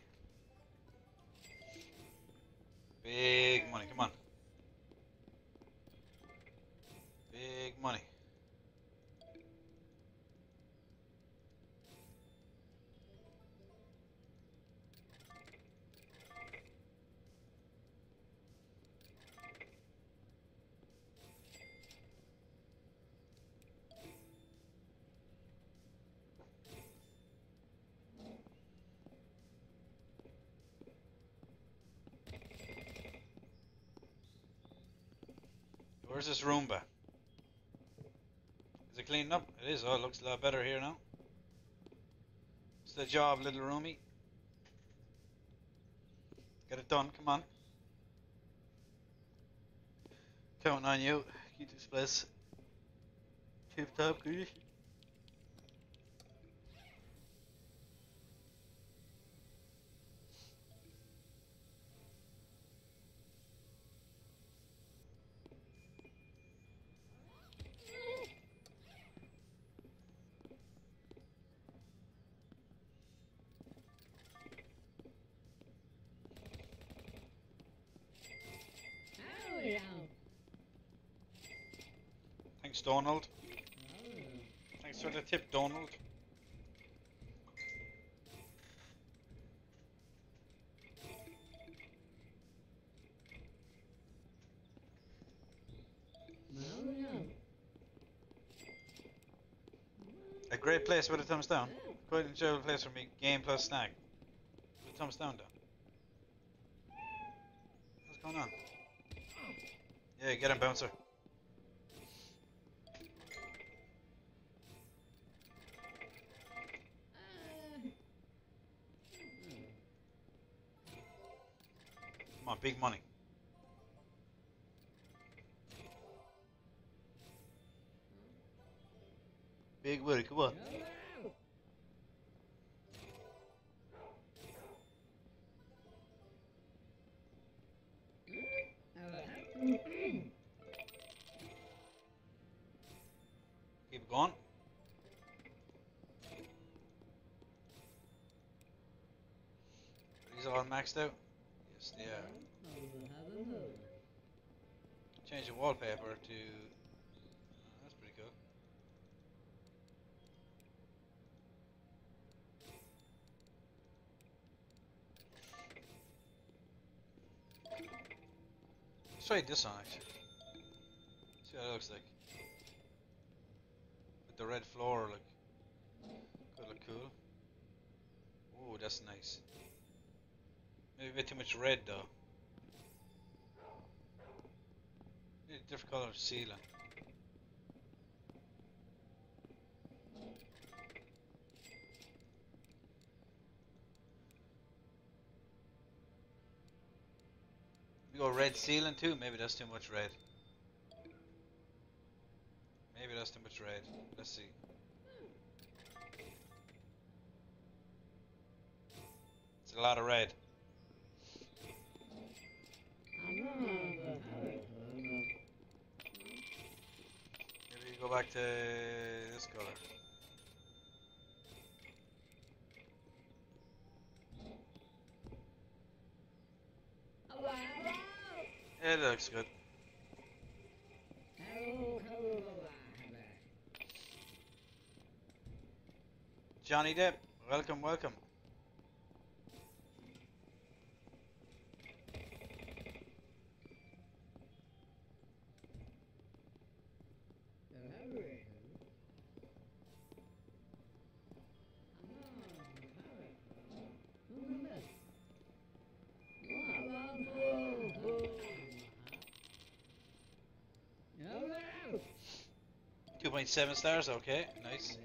Where's this Roomba? Is it cleaned up? It is. Oh, it looks a lot better here now. It's the job, little roomy. Get it done. Come on. Counting on you. Keep this place tip top condition. Donald. Thanks for the tip, Donald. A great place with a thumbs down. Quite enjoyable place for me. Game plus snack. With a thumbs down, down. What's going on? Yeah, get him, bouncer. Big money. Big money, come. Let's try this on actually. See how it looks like. With the red floor, like, could look cool. Oh, that's nice. Maybe a bit too much red though. Need a different color ceiling. We go red ceiling too. Maybe that's too much red. Maybe that's too much red. Let's see. It's a lot of red. Maybe go back to this color. It looks good. Johnny Depp, welcome, welcome. Seven stars, okay, nice.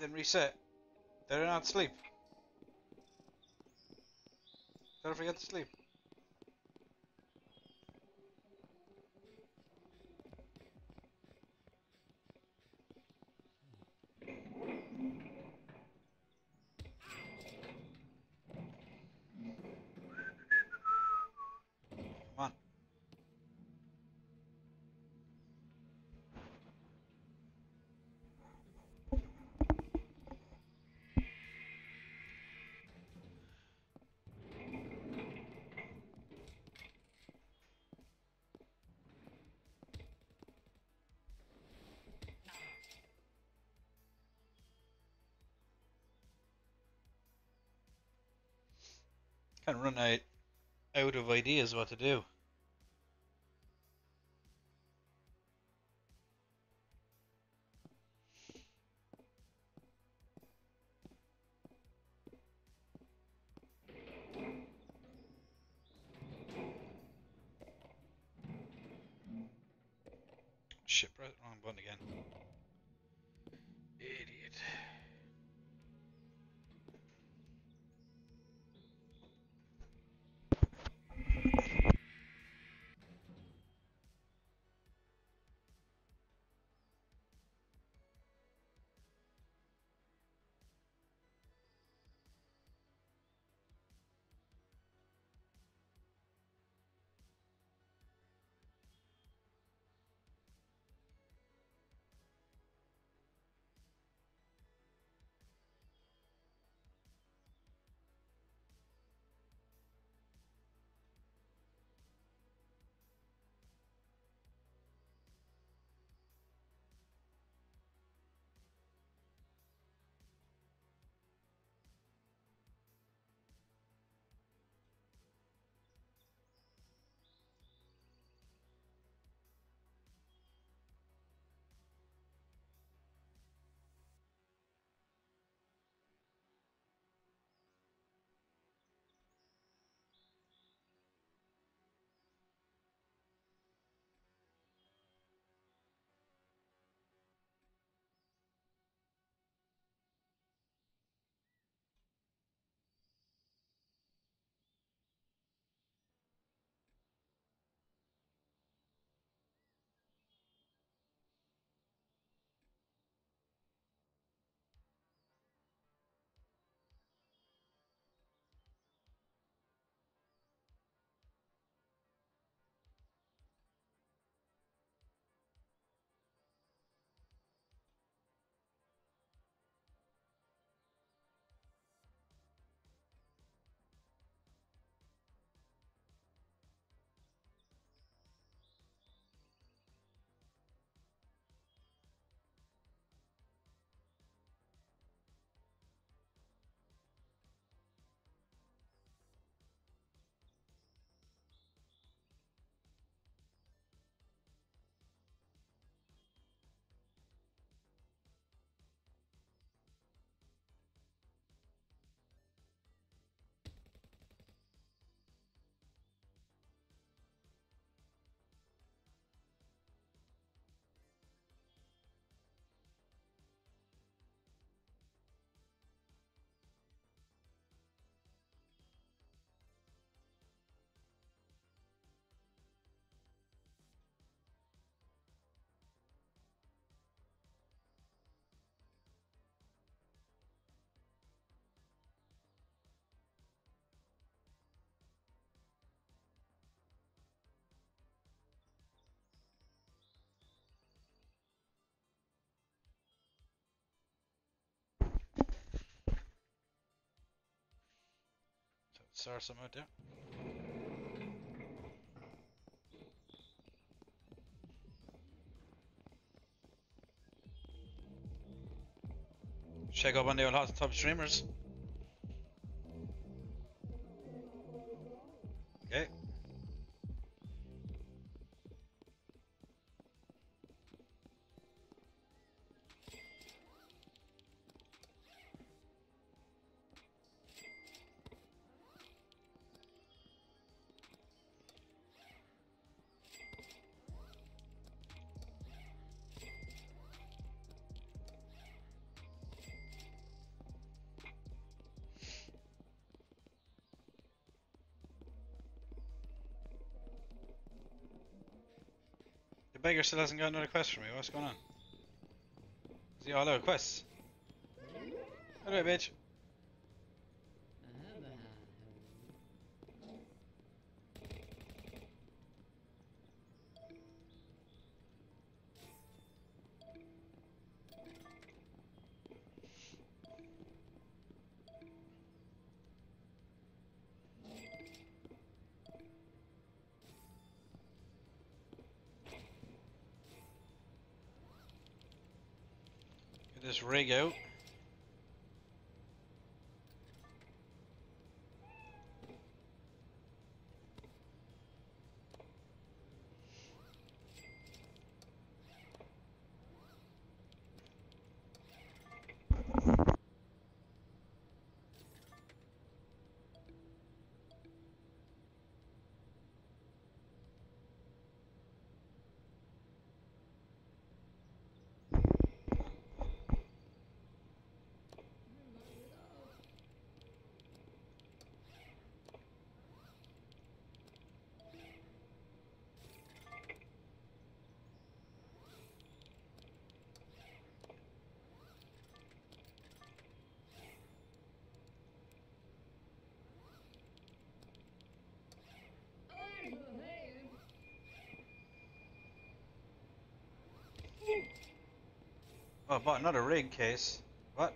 Didn't reset. I not sleep? Did I forget to sleep? Run out, out of ideas what to do. Start some out there. Check up on the old hot top streamers. Beggar still hasn't got another quest for me. What's going on? Is he all out of quests? Alright, bitch. Rig out. Oh, I bought another rig case. What?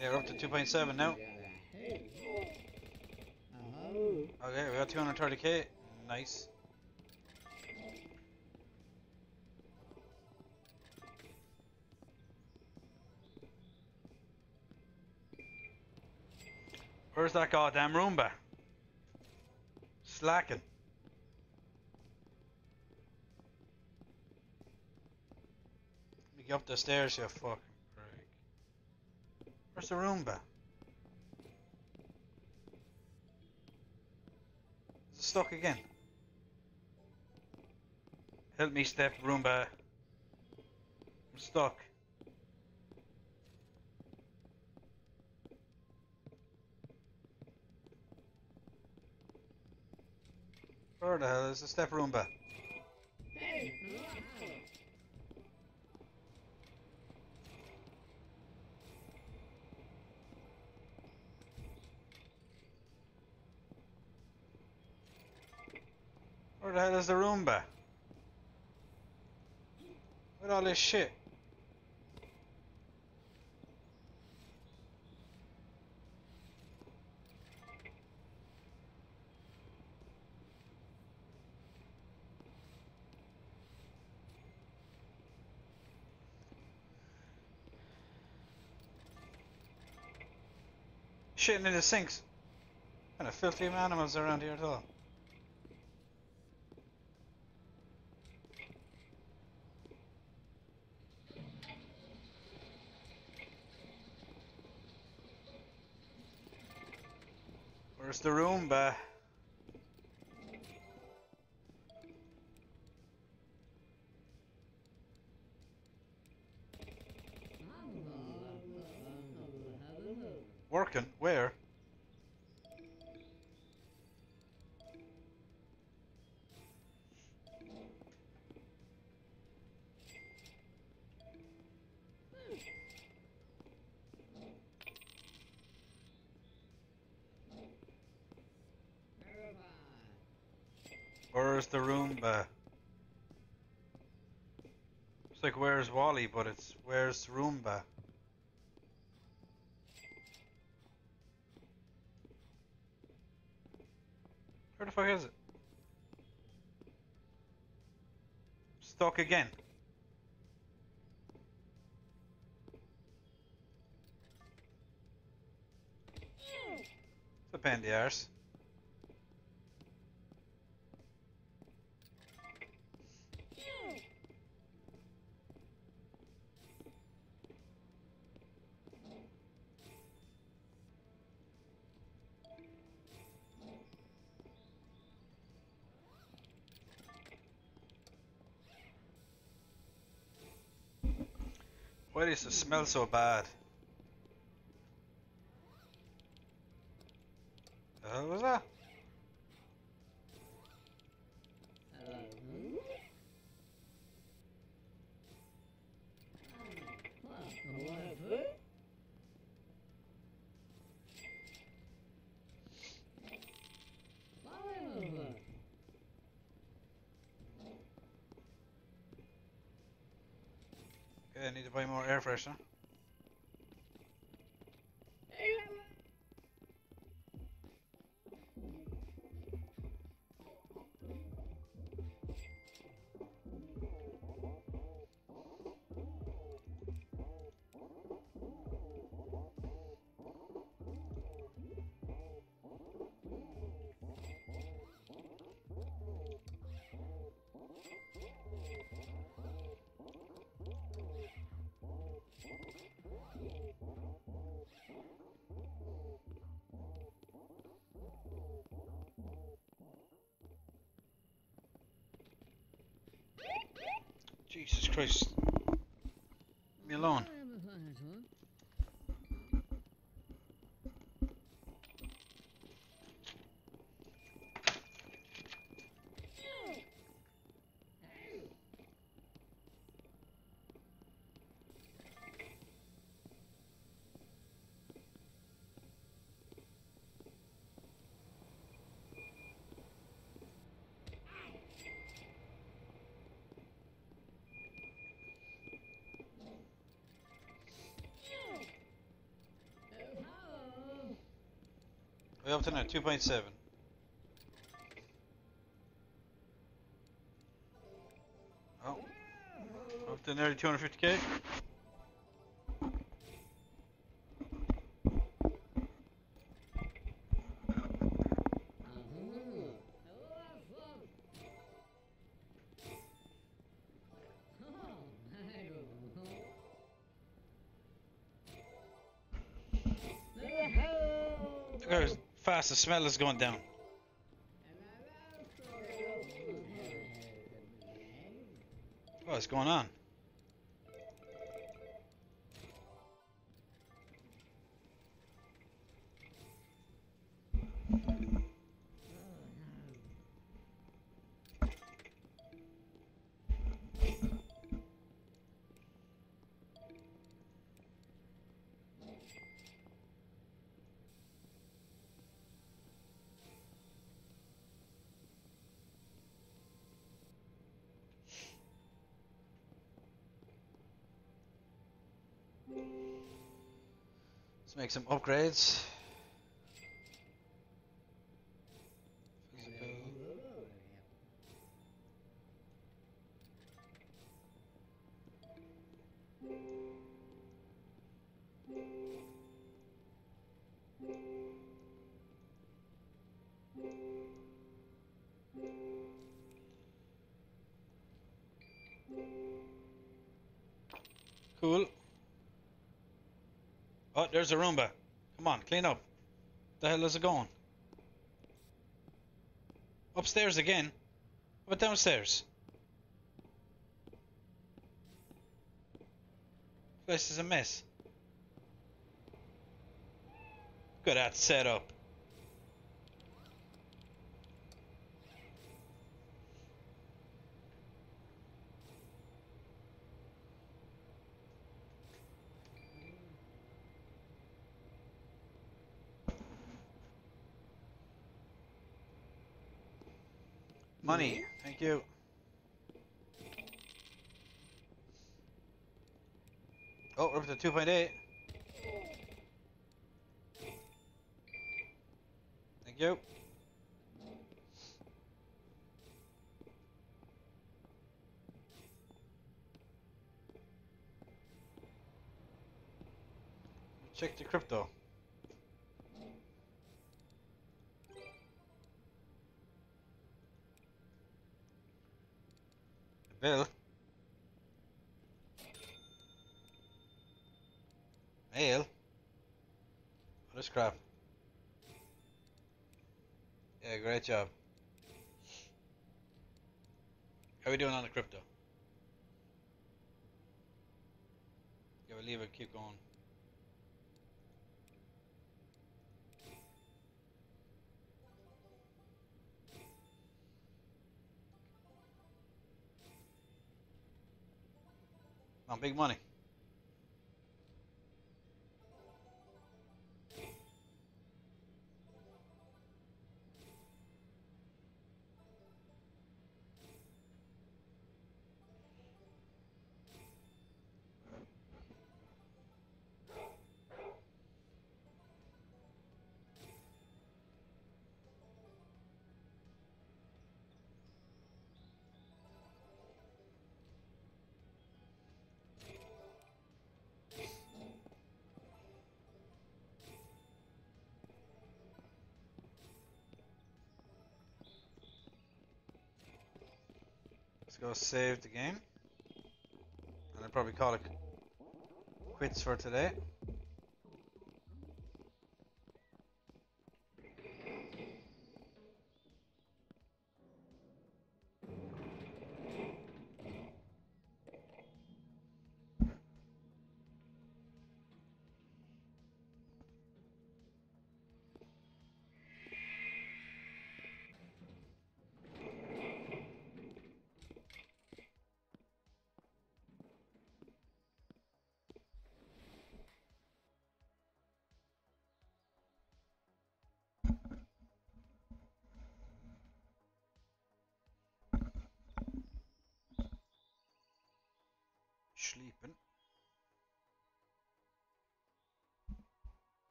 Yeah, we're to 2.7 now. Oh, Okay, we got 230k. Nice. Where's that goddamn Roomba? Slacking. Me get up the stairs, you prick. Where's the Roomba? Is it stuck again? Help me step, Roomba. I'm stuck. Where the hell is the step Roomba? hey! Where the hell is the Roomba? Where all this shit? Shitting in the sinks. Kind of filthy animals around here at all. Where's the Roomba? Working? Where? Where's the Roomba? It's like where's Wally, but it's where's Roomba? Where the fuck is it? Stuck again. It's a pain in the arse. Why does it smell so bad? The hell was that? I need to buy more air freshener. Jesus Christ. Leave me alone. To now, 2.7. Oh. Up to nearly 250k. The smell is going down. What's going on? Let's make some upgrades. Cool. There's a Roomba. Come on, clean up. The hell is it going? Upstairs again? What downstairs? Place is a mess. Look at that setup. Money. Thank you. Oh, we're up to 2.8. Thank you. Check the crypto. Bill. Mail. What is crap? Yeah, great job. How are we doing on the crypto? Yeah, we'll leave it, keep going. On big money. Let's go save the game. And I'll probably call it quits for today.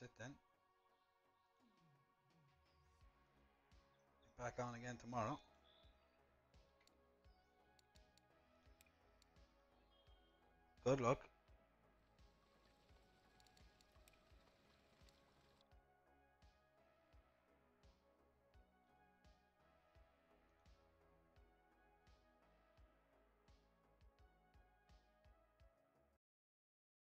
That's it then. Back on again tomorrow. Good luck.